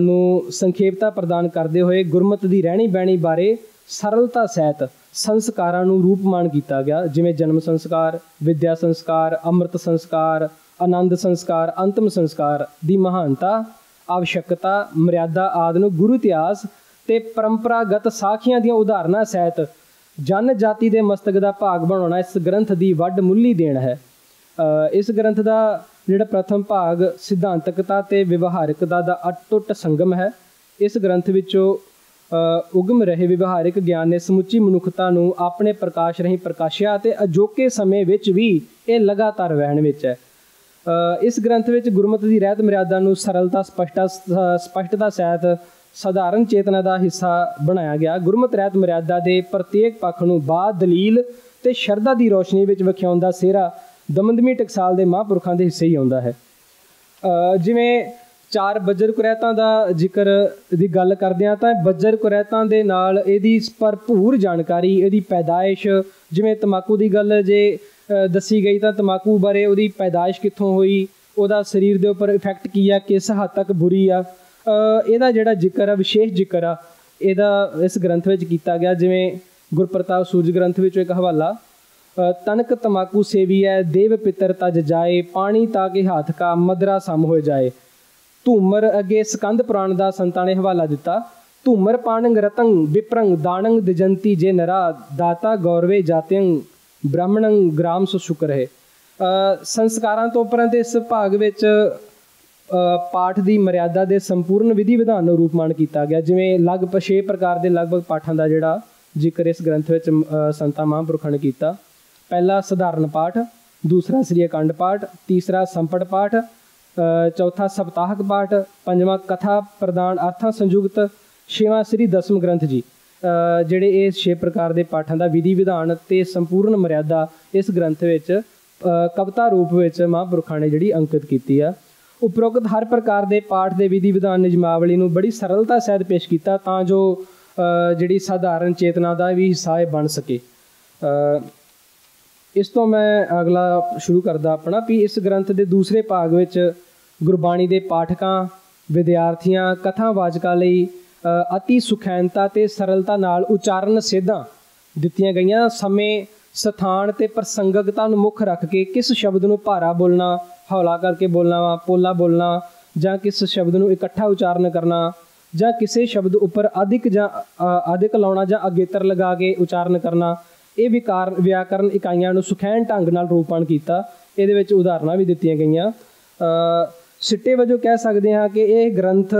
ਨੂੰ ਸੰਖੇਪਤਾ ਪ੍ਰਦਾਨ ਕਰਦੇ ਹੋਏ ਗੁਰਮਤ ਦੀ ਰਹਿਣੀ ਬਹਿਣੀ ਬਾਰੇ ਸਰਲਤਾ ਸਹਿਤ ਸੰਸਕਾਰਾਂ ਨੂੰ ਰੂਪਮਾਨ ਕੀਤਾ ਗਿਆ। ਜਿਵੇਂ ਜਨਮ ਸੰਸਕਾਰ, ਵਿਦਿਆ ਸੰਸਕਾਰ, ਅੰਮ੍ਰਿਤ ਸੰਸਕਾਰ, ਆਨੰਦ ਸੰਸਕਾਰ, ਅੰਤਮ ਸੰਸਕਾਰ ਦੀ ਮਹਾਨਤਾ, ਆਵਸ਼ਕਤਾ, ਮਰਿਆਦਾ ਆਦ ਨੂੰ ਗੁਰੂ ਇਤਿਹਾਸ ਤੇ ਪਰੰਪਰਾਗਤ ਸਾਖੀਆਂ ਦੀਆਂ ਉਦਾਹਰਨਾਂ ਸਹਿਤ ਜਨ ਜਾਤੀ ਦੇ ਮਸਤਕ ਦਾ ਭਾਗ ਬਣਾਉਣਾ ਇਸ ਗ੍ਰੰਥ ਦੀ ਵੱਡ ਮੁੱਲੀ ਦੇਣ ਹੈ। ਇਸ ਗ੍ਰੰਥ ਦਾ ਜਿਹੜਾ ਪ੍ਰਥਮ ਭਾਗ ਸਿਧਾਂਤਕਤਾ ਤੇ ਵਿਵਹਾਰਿਕਤਾ ਦਾ ਅਟੁੱਟ ਸੰਗਮ ਹੈ। ਇਸ ਗ੍ਰੰਥ ਵਿੱਚੋਂ ਉਗਮ ਰਹੇ ਵਿਵਹਾਰਿਕ ਗਿਆਨ ਨੇ ਸਮੁੱਚੀ ਮਨੁੱਖਤਾ ਨੂੰ ਆਪਣੇ ਪ੍ਰਕਾਸ਼ ਰਹੀ ਪ੍ਰਕਾਸ਼ਿਆ ਤੇ ਅਜੋਕੇ ਸਮੇਂ ਵਿੱਚ ਵੀ ਇਹ ਲਗਾਤਾਰ ਵਹਿਣ ਵਿੱਚ ਹੈ। ਇਸ ਗ੍ਰੰਥ ਵਿੱਚ ਗੁਰਮਤਿ ਦੀ ਰਹਿਤ ਮਰਿਆਦਾ ਨੂੰ ਸਰਲਤਾ, ਸਪਸ਼ਟਤਾ ਸਪਸ਼ਟਤਾ ਸਹਿਤ ਸਧਾਰਨ ਚੇਤਨਾ ਦਾ ਹਿੱਸਾ ਬਣਾਇਆ ਗਿਆ। ਗੁਰਮਤਿ ਰਹਿਤ ਮਰਿਆਦਾ ਦੇ ਪ੍ਰਤੀਕ ਪੱਖ ਨੂੰ ਬਾਦ ਦਲੀਲ ਤੇ ਸ਼ਰਧਾ ਦੀ ਰੋਸ਼ਨੀ ਵਿੱਚ ਵਿਖਿਆਉਣ ਦਾ ਸਿਹਰਾ ਦਮਦਮੀ ਟਕਸਾਲ ਦੇ ਮਹਾਂਪੁਰਖਾਂ ਦੇ ਹਿੱਸੇ ਹੀ ਆਉਂਦਾ ਹੈ। ਜਿਵੇਂ ਚਾਰ ਬੱਜਰ ਕੁਰੈਤਾਂ ਦਾ ਜ਼ਿਕਰ ਦੀ ਗੱਲ ਕਰਦੇ ਆ ਤਾਂ ਬੱਜਰ ਕੁਰੈਤਾਂ ਦੇ ਨਾਲ ਇਹਦੀ ਭਰਪੂਰ ਜਾਣਕਾਰੀ, ਇਹਦੀ ਪੈਦਾਇਸ਼, ਜਿਵੇਂ ਤਮਾਕੂ ਦੀ ਗੱਲ ਜੇ ਦੱਸੀ ਗਈ ਤਾਂ ਤਮਾਕੂ ਬਾਰੇ ਉਹਦੀ ਪੈਦਾਇਸ਼ ਕਿੱਥੋਂ ਹੋਈ, ਉਹਦਾ ਸਰੀਰ ਦੇ ਉੱਪਰ ਇਫੈਕਟ ਕੀ ਆ, ਕਿਸ ਹੱਦ ਤੱਕ ਬੁਰੀ ਆ ਇਹਦਾ ਜਿਹੜਾ ਜ਼ਿਕਰ ਆ, ਵਿਸ਼ੇਸ਼ ਜ਼ਿਕਰ ਆ, ਇਹਦਾ ਇਸ ਗ੍ਰੰਥ ਵਿੱਚ ਕੀਤਾ ਗਿਆ, ਜਿਵੇਂ ਗੁਰਪ੍ਰਤਾਪ ਸੂਰਜ ਗ੍ਰੰਥ ਵਿੱਚ ਇੱਕ ਹਵਾਲਾ ਤਨਕ ਤਮਾਕੂ ਸੇਵੀ ਹੈ ਦੇਵ ਪਿਤਰ ਤਜ ਜਾਏ, ਪਾਣੀ ਤਾਂ ਕੇ ਹੱਥ ਕਾ, ਮਦਰਾ ਸਮ ਹੋ ਜਾਏ। ਧੂਮਰ ਅਗੇ ਸਕੰਦ ਪੁਰਾਣ ਦਾ ਸੰਤਾਂ ਨੇ ਹਵਾਲਾ ਦਿੱਤਾ, ਧੂਮਰ ਪਾਣੰਗ ਰਤੰਗ ਵਿਪਰੰਗ ਦਾਣੰਗ ਦਿਜੰਤੀ ਜੇ ਨਰਾ, ਦਾਤਾ ਗੌਰਵੇ ਜਾਤਿਯੰ ਬ੍ਰਾਹਮਣੰ ਗ੍ਰਾਮ ਸੁ ਸ਼ੁਕਰ ਹੈ ਸੰਸਕਾਰਾਂ ਤੋਂ ਉਪਰੰਤ ਇਸ ਭਾਗ ਵਿੱਚ ਪਾਠ ਦੀ ਮਰਿਆਦਾ ਦੇ ਸੰਪੂਰਨ ਵਿਧੀ ਵਿਧਾਨ ਨੂੰ ਰੂਪਮਾਨ ਕੀਤਾ ਗਿਆ, ਜਿਵੇਂ ਲਗਭਗ 6 ਪ੍ਰਕਾਰ ਦੇ ਲਗਭਗ ਪਾਠਾਂ ਦਾ ਜਿਹੜਾ ਜ਼ਿਕਰ ਇਸ ਗ੍ਰੰਥ ਵਿੱਚ ਸੰਤਾ ਮਹਾਂਪੁਰਖਾਂ ਨੇ ਕੀਤਾ। ਪਹਿਲਾ ਸਧਾਰਨ ਪਾਠ, ਦੂਸਰਾ ਸ੍ਰੀ ਅਕੰਡ ਪਾਠ, ਤੀਸਰਾ ਸੰਪੜ ਪਾਠ ਚੌਥਾ ਸਪਤਾਹਕ ਪਾਠ, ਪੰਜਵਾਂ ਕਥਾ ਪ੍ਰਦਾਨ ਅਰਥਾਂ ਸੰਯੁਕਤ, ਛੇਵਾਂ ਸ੍ਰੀ ਦਸਮ ਗ੍ਰੰਥ ਜੀ। ਜਿਹੜੇ ਇਹ ਛੇ ਪ੍ਰਕਾਰ ਦੇ ਪਾਠਾਂ ਦਾ ਵਿਧੀ ਵਿਧਾਨ ਤੇ ਸੰਪੂਰਨ ਮਰਿਆਦਾ ਇਸ ਗ੍ਰੰਥ ਵਿੱਚ ਕਵਿਤਾ ਰੂਪ ਵਿੱਚ ਮਹਾਂਪੁਰਖਾਂ ਨੇ ਜਿਹੜੀ ਅੰਕਿਤ ਕੀਤੀ ਆ। ਉਪਰੋਕਤ ਹਰ ਪ੍ਰਕਾਰ ਦੇ ਪਾਠ ਦੇ ਵਿਧੀ ਵਿਧਾਨ ਨਿਯਮਾਵਲੀ ਨੂੰ ਬੜੀ ਸਰਲਤਾ ਸਹਿਤ ਪੇਸ਼ ਕੀਤਾ ਤਾਂ ਜੋ ਜਿਹੜੀ ਸਾਧਾਰਨ ਚੇਤਨਾ ਦਾ ਵੀ ਹਿੱਸਾ ਹੈ ਬਣ ਸਕੇ। ਇਸ ਤੋਂ ਮੈਂ ਅਗਲਾ ਸ਼ੁਰੂ ਕਰਦਾ ਆਪਣਾ ਵੀ ਇਸ ਗ੍ਰੰਥ ਦੇ ਦੂਸਰੇ ਭਾਗ ਵਿੱਚ ਗੁਰਬਾਣੀ ਦੇ ਪਾਠਕਾਂ, ਵਿਦਿਆਰਥੀਆਂ ਕਥਾ ਵਾਚਕਾਂ ਲਈ ਅਤੀ ਸੁਖੈਨਤਾ ਤੇ ਸਰਲਤਾ ਨਾਲ ਉਚਾਰਨ ਸੇਧਾਂ ਦਿੱਤੀਆਂ ਗਈਆਂ। ਸਮੇਂ, ਸਥਾਨ ਤੇ ਪ੍ਰਸੰਗਕਤਾ ਨੂੰ ਮੁੱਖ ਰੱਖ ਕੇ ਕਿਸ ਸ਼ਬਦ ਨੂੰ ਭਾਰਾ ਬੋਲਣਾ ਹੌਲਾ ਕਰਕੇ ਬੋਲਣਾ ਵਾ, ਪੋਲਾ ਬੋਲਣਾ, ਜਾਂ ਕਿਸ ਸ਼ਬਦ ਨੂੰ ਇਕੱਠਾ ਉਚਾਰਨ ਕਰਨਾ, ਜਾਂ ਕਿਸੇ ਸ਼ਬਦ ਉੱਪਰ ਅਧਿਕ ਜਾਂ ਅਧਿਕ ਲਾਉਣਾ ਜਾਂ ਅਗੇਤਰ ਲਗਾ ਕੇ ਉਚਾਰਨ ਕਰਨਾ, ਇਹ ਵਿਕਾਰ, ਵਿਆਕਰਨ ਇਕਾਈਆਂ ਨੂੰ ਸੁਖੈਣ ਢੰਗ ਨਾਲ ਰੂਪਾਨ ਕੀਤਾ। ਇਹਦੇ ਵਿੱਚ ਉਦਾਹਰਨਾਂ ਵੀ ਦਿੱਤੀਆਂ ਗਈਆਂ। ਸਿੱਟੇ ਵਜੋਂ ਕਹਿ ਸਕਦੇ ਹਾਂ ਕਿ ਇਹ ਗ੍ਰੰਥ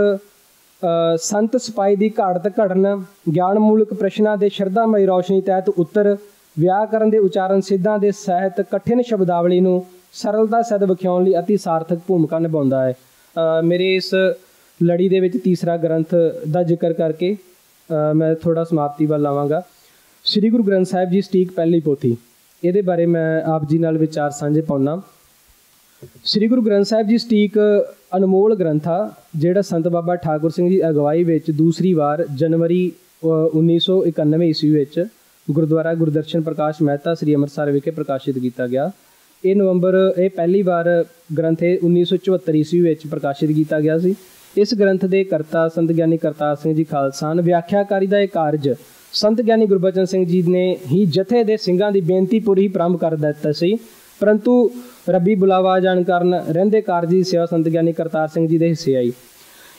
ਸੰਤ ਸਪਾਈ ਦੀ ਘਾੜਤ ਘੜਨ, ਗਿਆਨ ਮੂਲਕ ਪ੍ਰਸ਼ਨਾਂ ਦੇ ਸ਼ਰਧਾਮਈ ਰੌਸ਼ਨੀ ਤਹਿਤ ਉੱਤਰ, ਵਿਆਕਰਨ ਦੇ ਉਚਾਰਨ ਸਿੱਧਾਂ ਦੇ ਸਹਿਤ ਕਠਿਨ ਸ਼ਬਦਾਵਲੀ ਨੂੰ ਸਰਲਤਾ ਸਦ ਵਿਖਾਉਣ ਲਈ ਅਤੀ ਸਾਰਥਕ ਭੂਮਿਕਾ ਨਿਭਾਉਂਦਾ ਹੈ। ਮੇਰੇ ਇਸ ਲੜੀ ਦੇ ਵਿੱਚ ਤੀਸਰਾ ਗ੍ਰੰਥ ਦਾ ਜ਼ਿਕਰ ਕਰਕੇ ਮੈਂ ਥੋੜਾ ਸਮਾਪਤੀ ਵੱਲ ਆਵਾਂਗਾ। ਸ੍ਰੀ ਗੁਰੂ ਗ੍ਰੰਥ ਸਾਹਿਬ ਜੀ ਸਟੀਕ ਪਹਿਲੀ ਪੋਥੀ। ਇਹਦੇ ਬਾਰੇ ਮੈਂ ਆਪ ਜੀ ਨਾਲ ਵਿਚਾਰ ਸਾਂਝੇ ਪਾਉਣਾ ਸ੍ਰੀ ਗੁਰੂ ਗ੍ਰੰਥ ਸਾਹਿਬ ਜੀ ਸਟੀਕ ਅਨਮੋਲ ਗ੍ਰੰਥ ਆ, ਜਿਹੜਾ ਸੰਤ ਬਾਬਾ ਠਾਕੁਰ ਸਿੰਘ ਜੀ ਅਗਵਾਈ ਵਿੱਚ ਦੂਸਰੀ ਵਾਰ ਜਨਵਰੀ 1991 ਈਸਵੀ ਵਿੱਚ ਗੁਰਦੁਆਰਾ ਗੁਰਦਰਸ਼ਨ ਪ੍ਰਕਾਸ਼ ਮਹਿਤਾ ਸ੍ਰੀ ਅੰਮ੍ਰਿਤਸਰ ਵਿਖੇ ਪ੍ਰਕਾਸ਼ਿਤ ਕੀਤਾ ਗਿਆ। ਇਹ ਨਵੰਬਰ, ਇਹ ਪਹਿਲੀ ਵਾਰ ਗ੍ਰੰਥ 1974 ਈਸਵੀ ਵਿੱਚ ਪ੍ਰਕਾਸ਼ਿਤ ਕੀਤਾ ਗਿਆ ਸੀ। ਇਸ ਗ੍ਰੰਥ ਦੇ ਕਰਤਾ ਸੰਤ ਗਿਆਨੀ ਕਰਤਾਰ ਸਿੰਘ ਜੀ ਖਾਲਸਾ ਹਨ। ਵਿਆਖਿਆਕਾਰੀ ਦਾ ਇਹ ਕਾਰਜ ਸੰਤ ਗਿਆਨੀ ਗੁਰਬਚਨ ਸਿੰਘ ਜੀ ਨੇ ਹੀ ਜਥੇ ਦੇ ਸਿੰਘਾਂ ਦੀ ਬੇਨਤੀ ਪੂਰੀ ਪ੍ਰਾਰੰਭ ਕਰ ਦਿੱਤਾ ਸੀ। ਪਰੰਤੂ ਰੱਬੀ ਬੁਲਾਵਾ ਜਾਣ ਕਾਰਨ ਰਹਿੰਦੇ ਕਾਰਜ ਦੀ ਸੇਵਾ ਸੰਤ ਗਿਆਨੀ ਕਰਤਾਰ ਸਿੰਘ ਜੀ ਦੇ ਹਿੱਸੇ ਆਈ।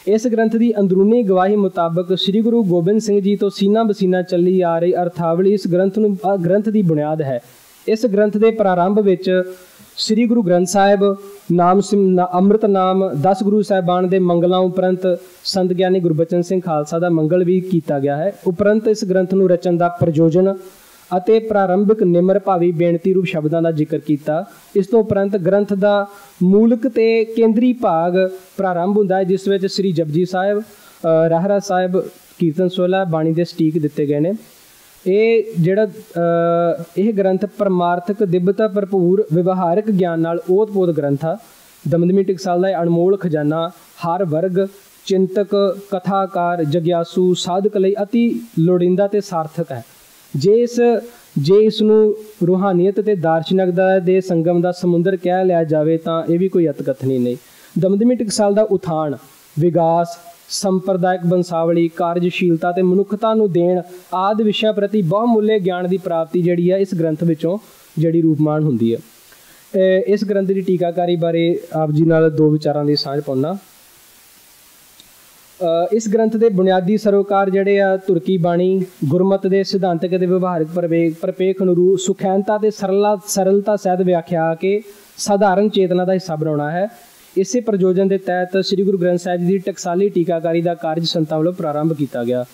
ਇਸ ਗ੍ਰੰਥ ਦੀ ਅੰਦਰੂਨੀ ਗਵਾਹੀ ਮੁਤਾਬਕ ਸ੍ਰੀ ਗੁਰੂ ਗੋਬਿੰਦ ਸਿੰਘ ਜੀ ਤੋਂ ਸੀਨਾ ਬਸੀਨਾ ਚੱਲੀ ਆ ਰਹੀ ਅਰਥਾਵਲੀ ਇਸ ਗ੍ਰੰਥ ਨੂੰ ਗ੍ਰੰਥ ਦੀ ਬੁਨਿਆਦ ਹੈ। ਇਸ ਗ੍ਰੰਥ ਦੇ ਪ੍ਰਾਰੰਭ ਵਿੱਚ ਸ੍ਰੀ ਗੁਰੂ ਗ੍ਰੰਥ ਸਾਹਿਬ ਨਾਮ ਅੰਮ੍ਰਿਤ ਨਾਮ 10 ਗੁਰੂ ਸਾਹਿਬਾਨ ਦੇ ਮੰਗਲਾਂ ਉਪਰੰਤ ਸੰਤ ਗਿਆਨੀ ਗੁਰਬਚਨ ਸਿੰਘ ਖਾਲਸਾ ਦਾ ਮੰਗਲ ਵੀ ਕੀਤਾ ਗਿਆ ਹੈ। ਉਪਰੰਤ ਇਸ ਗ੍ਰੰਥ ਨੂੰ ਰਚਨ ਦਾ ਪ੍ਰਯੋਜਨ ਅਤੇ ਪ੍ਰਾਰੰਭਿਕ ਨਿਮਰ ਭਾਵੀ ਬੇਨਤੀ ਰੂਪ ਸ਼ਬਦਾਂ ਦਾ ਜ਼ਿਕਰ ਕੀਤਾ। ਇਸ ਤੋਂ ਉਪਰੰਤ ਗ੍ਰੰਥ ਦਾ ਮੂਲਕ ਤੇ ਕੇਂਦਰੀ ਭਾਗ ਪ੍ਰਾਰੰਭ ਹੁੰਦਾ ਹੈ, ਜਿਸ ਵਿੱਚ ਸ੍ਰੀ ਜਪਜੀ ਸਾਹਿਬ ਰਹਿਰਾ ਸਾਹਿਬ, ਕੀਰਤਨ ਸੋਲਾ, ਬਾਣੀ ਦੇ ਸਟੀਕ ਦਿੱਤੇ ਗਏ ਨੇ। ਇਹ ਜਿਹੜਾ ਇਹ ਗ੍ਰੰਥ ਪਰਮਾਰਥਕ, ਦਿਬਤਾ, ਭਰਪੂਰ, ਵਿਵਹਾਰਕ ਗਿਆਨ ਨਾਲ ਓਤ-ਪੋਤ ਗ੍ਰੰਥ ਆ। ਦਮਦਮੀ ਟਕਸਾਲ ਦਾ ਅਨਮੋਲ ਖਜ਼ਾਨਾ, ਹਰ ਵਰਗ, ਚਿੰਤਕ, ਕਥਾਕਾਰ, ਜਗਿਆਸੂ, ਸਾਧਕ ਲਈ ਅਤੀ ਲੋੜਿੰਦਾ ਤੇ ਸਾਰਥਕ ਹੈ। ਜੇ ਇਸ ਜੇ ਇਸ ਨੂੰ ਰੂਹਾਨੀਅਤ ਤੇ ਦਾਰਸ਼ਨਿਕਤਾ ਦੇ ਸੰਗਮ ਦਾ ਸਮੁੰਦਰ ਕਹਿ ਲਿਆ ਜਾਵੇ ਤਾਂ ਇਹ ਵੀ ਕੋਈ ਅਤਕਥਨੀ ਨਹੀਂ। ਦਮਦਮੀ ਟਕਸਾਲ ਦਾ ਉਥਾਨ ਵਿਗਾਸ ਸੰਪਰਦਾਇਕ ਬੰਸਾਵਲੀ, ਕਾਰਜਸ਼ੀਲਤਾ ਤੇ ਮਨੁੱਖਤਾ ਨੂੰ ਦੇਣ ਆਦ ਵਿਸ਼ਿਆਂ ਪ੍ਰਤੀ ਬਹੁਮੁੱਲੇ ਗਿਆਨ ਦੀ ਪ੍ਰਾਪਤੀ ਜਿਹੜੀ ਹੈ ਇਸ ਗ੍ਰੰਥ ਵਿੱਚੋਂ ਜਿਹੜੀ ਰੂਪਮਾਨ ਹੁੰਦੀ ਹੈ ਇਸ ਗ੍ਰੰਥ ਦੀ ਟੀਕਾਕਾਰੀ ਬਾਰੇ ਆਪ ਜੀ ਨਾਲ ਦੋ ਵਿਚਾਰਾਂ ਦੀ ਸਾਂਝ ਪਾਉਣਾ ਇਸ ਗ੍ਰੰਥ ਦੇ ਬੁਨਿਆਦੀ ਸਰੋਕਾਰ ਜਿਹੜੇ ਆ ਤੁਰਕੀ ਬਾਣੀ, ਗੁਰਮਤ ਦੇ ਸਿਧਾਂਤਕ ਤੇ ਵਿਵਹਾਰਿਕ ਪ੍ਰਵੇਗ ਪ੍ਰਪੇਖ ਅਨੁਰੂਪ ਸੁਖੈਨਤਾ ਤੇ ਸਰਲਤਾ ਸਰਲਤਾ ਸਹਿਤ ਵਿਆਖਿਆ ਕੇ ਸਾਧਾਰਨ ਚੇਤਨਾ ਦਾ ਹਿੱਸਾ ਬਣਾਉਣਾ ਹੈ। ਇਸੇ ਪ੍ਰਯੋਜਨ ਦੇ ਤਹਿਤ ਸ੍ਰੀ ਗੁਰੂ ਗ੍ਰੰਥ ਸਾਹਿਬ ਜੀ ਦੀ ਟਕਸਾਲੀ ਟੀਕਾਕਾਰੀ ਦਾ ਕਾਰਜ ਸੰਤਾਂ ਵੱਲੋਂ ਪ੍ਰਾਰੰਭ ਕੀਤਾ ਗਿਆ।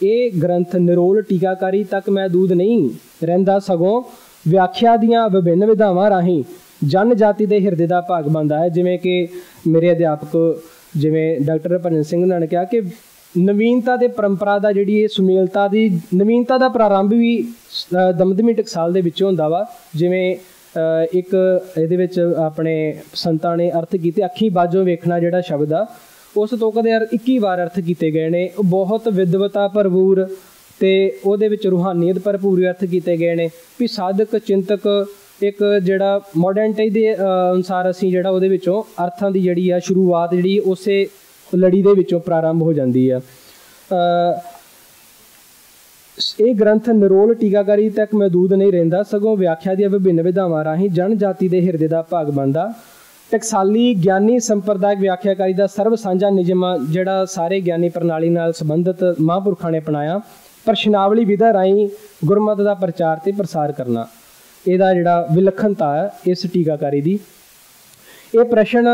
ਇਹ ਗ੍ਰੰਥ ਨਿਰੋਲ ਟੀਕਾਕਾਰੀ ਤੱਕ ਮਹਦੂਦ ਨਹੀਂ, ਰਹਿੰਦਾ ਸਗੋਂ ਵਿਆਖਿਆ ਦੀਆਂ ਵਿਭਿੰਨ ਵਿਧਾਵਾਂ ਰਾਹੀਂ ਜਨ ਜਾਤੀ ਦੇ ਹਿਰਦੇ ਦਾ ਭਾਗ ਬਣਦਾ ਹੈ। ਜਿਵੇਂ ਕਿ ਮੇਰੇ ਅਧਿਆਪਕ, ਜਿਵੇਂ ਡਾਕਟਰ ਭਜਨ ਸਿੰਘ ਉਹਨਾਂ ਨੇ ਕਿਹਾ ਕਿ ਨਵੀਨਤਾ ਦੇ ਪਰੰਪਰਾ ਦਾ ਜਿਹੜੀ ਇਹ ਸੁਮੇਲਤਾ ਦੀ, ਨਵੀਨਤਾ ਦਾ ਪ੍ਰਾਰੰਭ ਵੀ ਦਮਦਮੀ ਟਕਸਾਲ ਦੇ ਵਿੱਚੋਂ ਹੁੰਦਾ ਵਾ। ਜਿਵੇਂ ਇੱਕ ਇਹਦੇ ਵਿੱਚ ਆਪਣੇ ਸੰਤਾਂ ਨੇ ਅਰਥ ਕੀਤੇ, ਅੱਖੀ ਬਾਜੋਂ ਵੇਖਣਾ ਜਿਹੜਾ ਸ਼ਬਦ ਆ, ਉਸ ਤੋਂ ਕਦੇ 21 ਵਾਰ ਅਰਥ ਕੀਤੇ ਗਏ ਨੇ। ਉਹ ਬਹੁਤ ਵਿਦਵਤਾ ਭਰਪੂਰ ਤੇ ਉਹਦੇ ਵਿੱਚ ਰੂਹਾਨੀਅਤ ਭਰਪੂਰ ਅਰਥ ਕੀਤੇ ਗਏ ਨੇ। ਵੀ ਸਾਧਕ, ਚਿੰਤਕ, ਇੱਕ ਜਿਹੜਾ ਮਾਡਰਨ ਦੇ ਅਨੁਸਾਰ ਅਸੀਂ ਜਿਹੜਾ ਉਹਦੇ ਵਿੱਚੋਂ ਅਰਥਾਂ ਦੀ ਜਿਹੜੀ ਆ, ਸ਼ੁਰੂਆਤ ਜਿਹੜੀ ਉਸੇ ਲੜੀ ਦੇ ਵਿੱਚੋਂ ਪ੍ਰਾਰੰਭ ਹੋ ਜਾਂਦੀ ਆ। ਇਹ ਗ੍ਰੰਥ ਨਿਰੋਲ ਟੀਕਾਕਾਰੀ ਤੱਕ ਮਹਦੂਦ ਨਹੀਂ ਰਹਿੰਦਾ। ਸਗੋਂ ਵਿਆਖਿਆ ਦੀਆਂ ਵਿਭਿੰਨ ਵਿਧਾਵਾਂ ਰਾਹੀਂ ਜਨ ਜਾਤੀ ਦੇ ਹਿਰਦੇ ਦਾ ਭਾਗ ਬਣਦਾ। ਟਕਸਾਲੀ ਗਿਆਨੀ ਸੰਪਰਦਾਇਕ ਵਿਆਖਿਆਕਾਰੀ ਦਾ ਸਰਵ ਸਾਂਝਾ ਨਿਯਮ ਜਿਹੜਾ ਸਾਰੇ ਗਿਆਨੀ ਪ੍ਰਣਾਲੀ ਨਾਲ ਸੰਬੰਧਿਤ ਮਹਾਂਪੁਰਖਾਂ ਨੇ ਅਪਣਾਇਆ, ਪ੍ਰਸ਼ਨਾਵਲੀ ਵਿਧਾ ਰਾਹੀਂ ਗੁਰਮਤਿ ਦਾ ਪ੍ਰਚਾਰ ਤੇ ਪ੍ਰਸਾਰ ਕਰਨਾ। ਇਹਦਾ ਜਿਹੜਾ ਵਿਲੱਖਣਤਾ ਹੈ ਇਸ ਟੀਕਾਕਾਰੀ ਦੀ। ਇਹ ਪ੍ਰਸ਼ਨ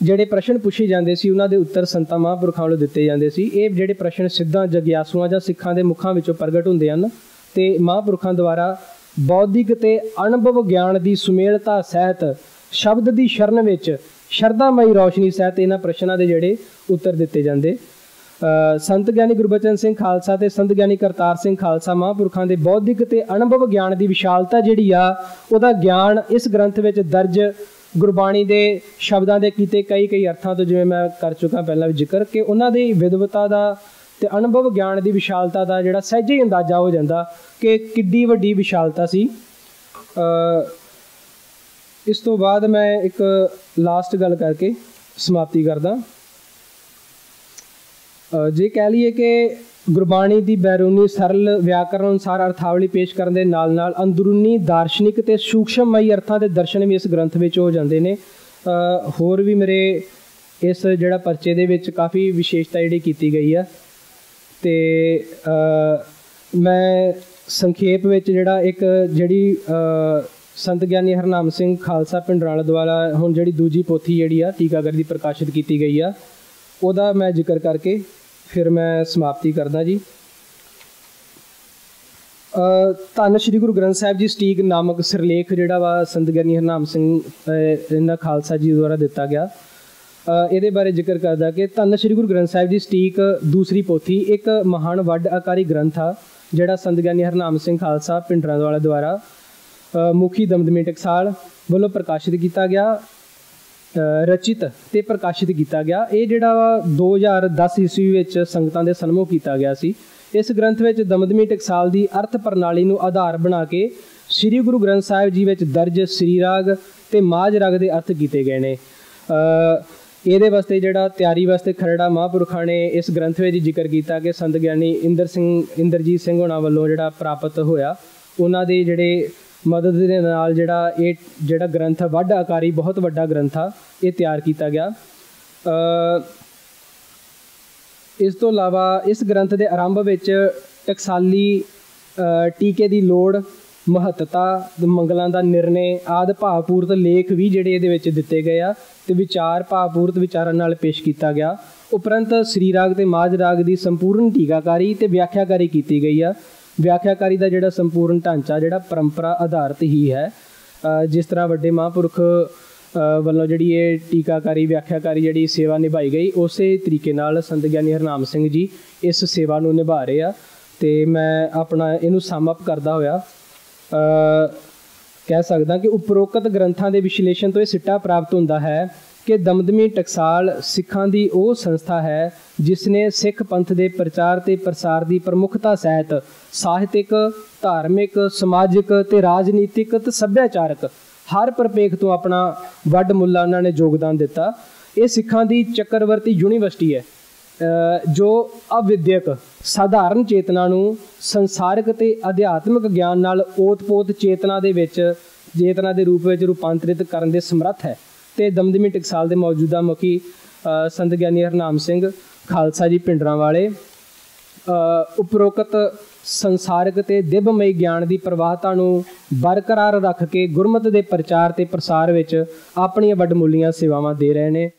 ਜਿਹੜੇ ਪ੍ਰਸ਼ਨ ਪੁੱਛੇ ਜਾਂਦੇ ਸੀ, ਉਹਨਾਂ ਦੇ ਉੱਤਰ ਸੰਤਾਂ ਮਹਾਂਪੁਰਖਾਂ ਵੱਲੋਂ ਦਿੱਤੇ ਜਾਂਦੇ ਸੀ। ਇਹ ਜਿਹੜੇ ਪ੍ਰਸ਼ਨ ਸਿੱਧਾਂ ਜਗਿਆਸੂਆਂ ਜਾਂ ਸਿੱਖਾਂ ਦੇ ਮੁਖਾਂ ਵਿੱਚੋਂ ਪ੍ਰਗਟ ਹੁੰਦੇ ਹਨ ਤੇ ਮਹਾਂਪੁਰਖਾਂ ਦੁਆਰਾ ਬੌਧਿਕ ਤੇ ਅਨੁਭਵ ਗਿਆਨ ਦੀ ਸੁਮੇਲਤਾ ਸਹਿਤ, ਸ਼ਬਦ ਦੀ ਸ਼ਰਨ ਵਿੱਚ ਸ਼ਰਧਾਮਈ ਰੋਸ਼ਨੀ ਸਹਿਤ ਇਹਨਾਂ ਪ੍ਰਸ਼ਨਾਂ ਦੇ ਜਿਹੜੇ ਉੱਤਰ ਦਿੱਤੇ ਜਾਂਦੇ। ਸੰਤ ਗਿਆਨੀ ਗੁਰਬਚਨ ਸਿੰਘ ਖਾਲਸਾ ਤੇ ਸੰਤ ਗਿਆਨੀ ਕਰਤਾਰ ਸਿੰਘ ਖਾਲਸਾ ਮਹਾਂਪੁਰਖਾਂ ਦੇ ਬੌਧਿਕ ਤੇ ਅਨੁਭਵ ਗਿਆਨ ਦੀ ਵਿਸ਼ਾਲਤਾ ਜਿਹੜੀ ਆ, ਉਹਦਾ ਗਿਆਨ ਇਸ ਗ੍ਰੰਥ ਵਿੱਚ ਦਰਜ ਗੁਰਬਾਣੀ ਦੇ ਸ਼ਬਦਾਂ ਦੇ ਕੀਤੇ ਕਈ ਕਈ ਅਰਥਾਂ ਤੋਂ ਜਿਵੇਂ ਮੈਂ ਕਰ ਚੁੱਕਾ ਪਹਿਲਾਂ ਵੀ ਜ਼ਿਕਰ ਕਿ ਉਹਨਾਂ ਦੀ ਵਿਦਵਤਾ ਦਾ ਤੇ ਅਨੁਭਵ ਗਿਆਨ ਦੀ ਵਿਸ਼ਾਲਤਾ ਦਾ ਜਿਹੜਾ ਸਹਿਜੇ ਹੀ ਅੰਦਾਜ਼ਾ ਹੋ ਜਾਂਦਾ ਕਿ ਕਿੱਡੀ ਵੱਡੀ ਵਿਸ਼ਾਲਤਾ ਸੀ। ਇਸ ਤੋਂ ਬਾਅਦ ਮੈਂ ਇੱਕ ਲਾਸਟ ਗੱਲ ਕਰਕੇ ਸਮਾਪਤੀ ਕਰਦਾ। ਜੇ ਕਹਿ ਲਈਏ ਕਿ ਗੁਰਬਾਣੀ ਦੀ ਬੈਰੂਨੀ ਸਰਲ ਵਿਆਕਰਣ ਅਨੁਸਾਰ ਅਰਥਾਵਲੀ ਪੇਸ਼ ਕਰਨ ਦੇ ਨਾਲ ਨਾਲ ਅੰਦਰੂਨੀ ਦਾਰਸ਼ਨਿਕ ਤੇ ਸੂਖਸ਼ਮਮਈ ਅਰਥਾਂ ਦੇ ਦਰਸ਼ਨ ਵੀ ਇਸ ਗ੍ਰੰਥ ਵਿੱਚ ਹੋ ਜਾਂਦੇ ਨੇ। ਹੋਰ ਵੀ ਮੇਰੇ ਇਸ ਜਿਹੜਾ ਪਰਚੇ ਦੇ ਵਿੱਚ ਕਾਫੀ ਵਿਸ਼ੇਸ਼ਤਾ ਜਿਹੜੀ ਕੀਤੀ ਗਈ ਆ। ਤੇ ਮੈਂ ਸੰਖੇਪ ਵਿੱਚ ਜਿਹੜਾ ਇੱਕ ਜਿਹੜੀ ਸੰਤ ਗਿਆਨੀ ਹਰਨਾਮ ਸਿੰਘ ਖਾਲਸਾ ਪਿੰਡਰਾਲ ਦੁਆਰਾ ਹੁਣ ਜਿਹੜੀ ਦੂਜੀ ਪੋਥੀ ਜਿਹੜੀ ਆ, ਟੀਕਾਗਰ ਦੀ ਪ੍ਰਕਾਸ਼ਿਤ ਕੀਤੀ ਗਈ ਆ, ਉਹਦਾ ਮੈਂ ਜ਼ਿਕਰ ਕਰਕੇ ਫਿਰ ਮੈਂ ਸਮਾਪਤੀ ਕਰਦਾ ਜੀ। ਧੰਨ ਸ਼੍ਰੀ ਗੁਰੂ ਗ੍ਰੰਥ ਸਾਹਿਬ ਜੀ, ਸਟੀਕ ਨਾਮਕ ਸਿਰਲੇਖ ਜਿਹੜਾ ਵਾ ਸੰਤ ਗਿਆਨੀ ਹਰਨਾਮ ਸਿੰਘ ਇਹਨਾਂ ਖਾਲਸਾ ਜੀ ਦੁਆਰਾ ਦਿੱਤਾ ਗਿਆ। ਇਹਦੇ ਬਾਰੇ ਜ਼ਿਕਰ ਕਰਦਾ ਕਿ ਧੰਨ ਸ਼੍ਰੀ ਗੁਰੂ ਗ੍ਰੰਥ ਸਾਹਿਬ ਜੀ, ਸਟੀਕ ਦੂਸਰੀ ਪੋਥੀ ਇੱਕ ਮਹਾਨ ਵੱਡ ਆਕਾਰੀ ਗ੍ਰੰਥ ਆ, ਜਿਹੜਾ ਸੰਤ ਗਿਆਨੀ ਹਰਨਾਮ ਸਿੰਘ ਖਾਲਸਾ ਪਿੰਡਰਾਂ ਵਾਲਾ ਦੁਆਰਾ ਮੁਖੀ ਦਮਦਮੀ ਟਕਸਾਲ ਵੱਲੋਂ ਪ੍ਰਕਾਸ਼ਿਤ ਕੀਤਾ ਗਿਆ। ਰਚਿਤ ਤੇ ਪ੍ਰਕਾਸ਼ਿਤ ਕੀਤਾ ਗਿਆ। ਇਹ ਜਿਹੜਾ 2010 ਈਸਵੀ ਵਿੱਚ ਸੰਗਤਾਂ ਦੇ ਸਨਮੁਖ ਕੀਤਾ ਗਿਆ ਸੀ। ਇਸ ਗ੍ਰੰਥ ਵਿੱਚ ਦਮਦਮੀ ਟਕਸਾਲ ਦੀ ਅਰਥ ਪ੍ਰਣਾਲੀ ਨੂੰ ਆਧਾਰ ਬਣਾ ਕੇ ਸ੍ਰੀ ਗੁਰੂ ਗ੍ਰੰਥ ਸਾਹਿਬ ਜੀ ਵਿੱਚ ਦਰਜ ਸ੍ਰੀ ਰਾਗ ਤੇ ਮਾਜ ਰਾਗ ਦੇ ਅਰਥ ਕੀਤੇ ਗਏ ਨੇ। ਇਹਦੇ ਵਾਸਤੇ ਜਿਹੜਾ ਤਿਆਰੀ ਵਾਸਤੇ ਖਰੜਾ ਮਹਾਂਪੁਰਖਾਂ ਨੇ ਇਸ ਗ੍ਰੰਥ ਵਿੱਚ ਜ਼ਿਕਰ ਕੀਤਾ ਕਿ ਸੰਤ ਗਿਆਨੀ ਇੰਦਰ ਸਿੰਘ, ਇੰਦਰਜੀਤ ਸਿੰਘ ਹੋਣਾ ਵੱਲੋਂ ਜਿਹੜਾ ਪ੍ਰਾਪਤ ਹੋਇਆ, ਉਹਨਾਂ ਦੇ ਜਿਹੜੇ ਮਦਦ ਦੇ ਨਾਲ ਜਿਹੜਾ ਇਹ ਜਿਹੜਾ ਗ੍ਰੰਥ ਵੱਡ ਆਕਾਰੀ, ਬਹੁਤ ਵੱਡਾ ਗ੍ਰੰਥ ਆ, ਇਹ ਤਿਆਰ ਕੀਤਾ ਗਿਆ। ਇਸ ਤੋਂ ਇਲਾਵਾ ਇਸ ਗ੍ਰੰਥ ਦੇ ਆਰੰਭ ਵਿੱਚ ਟਕਸਾਲੀ ਟੀਕੇ ਦੀ ਲੋੜ, ਮਹੱਤਤਾ, ਮੰਗਲਾਂ ਦਾ ਨਿਰਣੇ ਆਦ ਭਾਵਪੂਰਤ ਲੇਖ ਵੀ ਜਿਹੜੇ ਇਹਦੇ ਵਿੱਚ ਦਿੱਤੇ ਗਏ ਆ ਤੇ ਵਿਚਾਰ ਭਾਵਪੂਰਤ ਵਿਚਾਰਾਂ ਨਾਲ ਪੇਸ਼ ਕੀਤਾ ਗਿਆ। ਉਪਰੰਤ ਸ੍ਰੀ ਰਾਗ ਤੇ ਮਾਜ ਰਾਗ ਦੀ ਸੰਪੂਰਨ ਟੀਕਾਕਾਰੀ ਤੇ ਵਿਆਖਿਆਕਾਰੀ ਕੀਤੀ ਗਈ ਆ। ਵਿਆਖਿਆਕਾਰੀ ਦਾ ਜਿਹੜਾ ਸੰਪੂਰਨ ਢਾਂਚਾ, ਜਿਹੜਾ ਪਰੰਪਰਾ ਆਧਾਰਿਤ ਹੀ ਹੈ ਜਿਸ ਤਰ੍ਹਾਂ ਵੱਡੇ ਮਹਾਂਪੁਰਖ ਵੱਲੋਂ ਜਿਹੜੀ ਇਹ ਟੀਕਾਕਾਰੀ, ਵਿਆਖਿਆਕਾਰੀ ਜਿਹੜੀ ਸੇਵਾ ਨਿਭਾਈ ਗਈ, ਉਸੇ ਤਰੀਕੇ ਨਾਲ ਸੰਤ ਗਿਆਨੀ ਹਰਨਾਮ ਸਿੰਘ ਜੀ ਇਸ ਸੇਵਾ ਨੂੰ ਨਿਭਾ ਰਹੇ ਆ ਤੇ ਮੈਂ ਆਪਣਾ ਇਹਨੂੰ ਸਮ ਅਪ ਕਰਦਾ ਹੋਇਆ। ਕਹਿ ਸਕਦਾ ਕਿ ਉਪਰੋਕਤ ਗ੍ਰੰਥਾਂ ਦੇ ਵਿਸ਼ਲੇਸ਼ਣ ਤੋਂ ਇਹ ਸਿੱਟਾ ਪ੍ਰਾਪਤ ਹੁੰਦਾ ਹੈ। ਕਿ ਦਮਦਮੀ ਟਕਸਾਲ ਸਿੱਖਾਂ ਦੀ ਉਹ ਸੰਸਥਾ ਹੈ ਜਿਸ ਨੇ ਸਿੱਖ ਪੰਥ ਦੇ ਪ੍ਰਚਾਰ ਤੇ ਪ੍ਰਸਾਰ ਦੀ ਪ੍ਰਮੁੱਖਤਾ ਸਹਿਤ ਸਾਹਿਤਿਕ, ਧਾਰਮਿਕ, ਸਮਾਜਿਕ ਤੇ ਰਾਜਨੀਤਿਕ ਤੇ ਸੱਭਿਆਚਾਰਕ ਹਰ ਪਰਪੇਖ ਤੋਂ ਆਪਣਾ ਵੱਡ ਮੁੱਲਾ ਉਹਨਾਂ ਨੇ ਯੋਗਦਾਨ ਦਿੱਤਾ। ਇਹ ਸਿੱਖਾਂ ਦੀ ਚੱਕਰਵਰਤੀ ਯੂਨੀਵਰਸਿਟੀ ਹੈ ਜੋ ਅਵਿਦਿਅਕ, ਸਾਧਾਰਨ ਚੇਤਨਾ ਨੂੰ ਸੰਸਾਰਿਕ ਤੇ ਅਧਿਆਤਮਿਕ ਗਿਆਨ ਨਾਲ ਓਤਪੋਤ ਚੇਤਨਾ ਦੇ ਵਿੱਚ, ਚੇਤਨਾ ਦੇ ਰੂਪ ਵਿੱਚ ਰੂਪਾਂਤਰਿਤ ਕਰਨ ਦੇ ਸਮਰੱਥ ਹੈ। ਤੇ ਦਮਦਮੀ ਟਕਸਾਲ ਦੇ ਮੌਜੂਦਾ ਮੁਖੀ ਸੰਤ ਗਿਆਨੀ ਹਰਨਾਮ ਸਿੰਘ ਖਾਲਸਾ ਜੀ ਪਿੰਡਰਾਂ ਵਾਲੇ ਉਪਰੋਕਤ ਸੰਸਾਰਿਕ ਤੇ ਦਿਵਮਈ ਗਿਆਨ ਦੀ ਪ੍ਰਵਾਹਤਾ ਨੂੰ ਬਰਕਰਾਰ ਰੱਖ ਕੇ ਗੁਰਮਤ ਦੇ ਪ੍ਰਚਾਰ ਤੇ ਪ੍ਰਸਾਰ ਵਿੱਚ ਆਪਣੀਆਂ ਵੱਡਮੁੱਲੀਆਂ ਸੇਵਾਵਾਂ ਦੇ ਰਹੇ ਨੇ।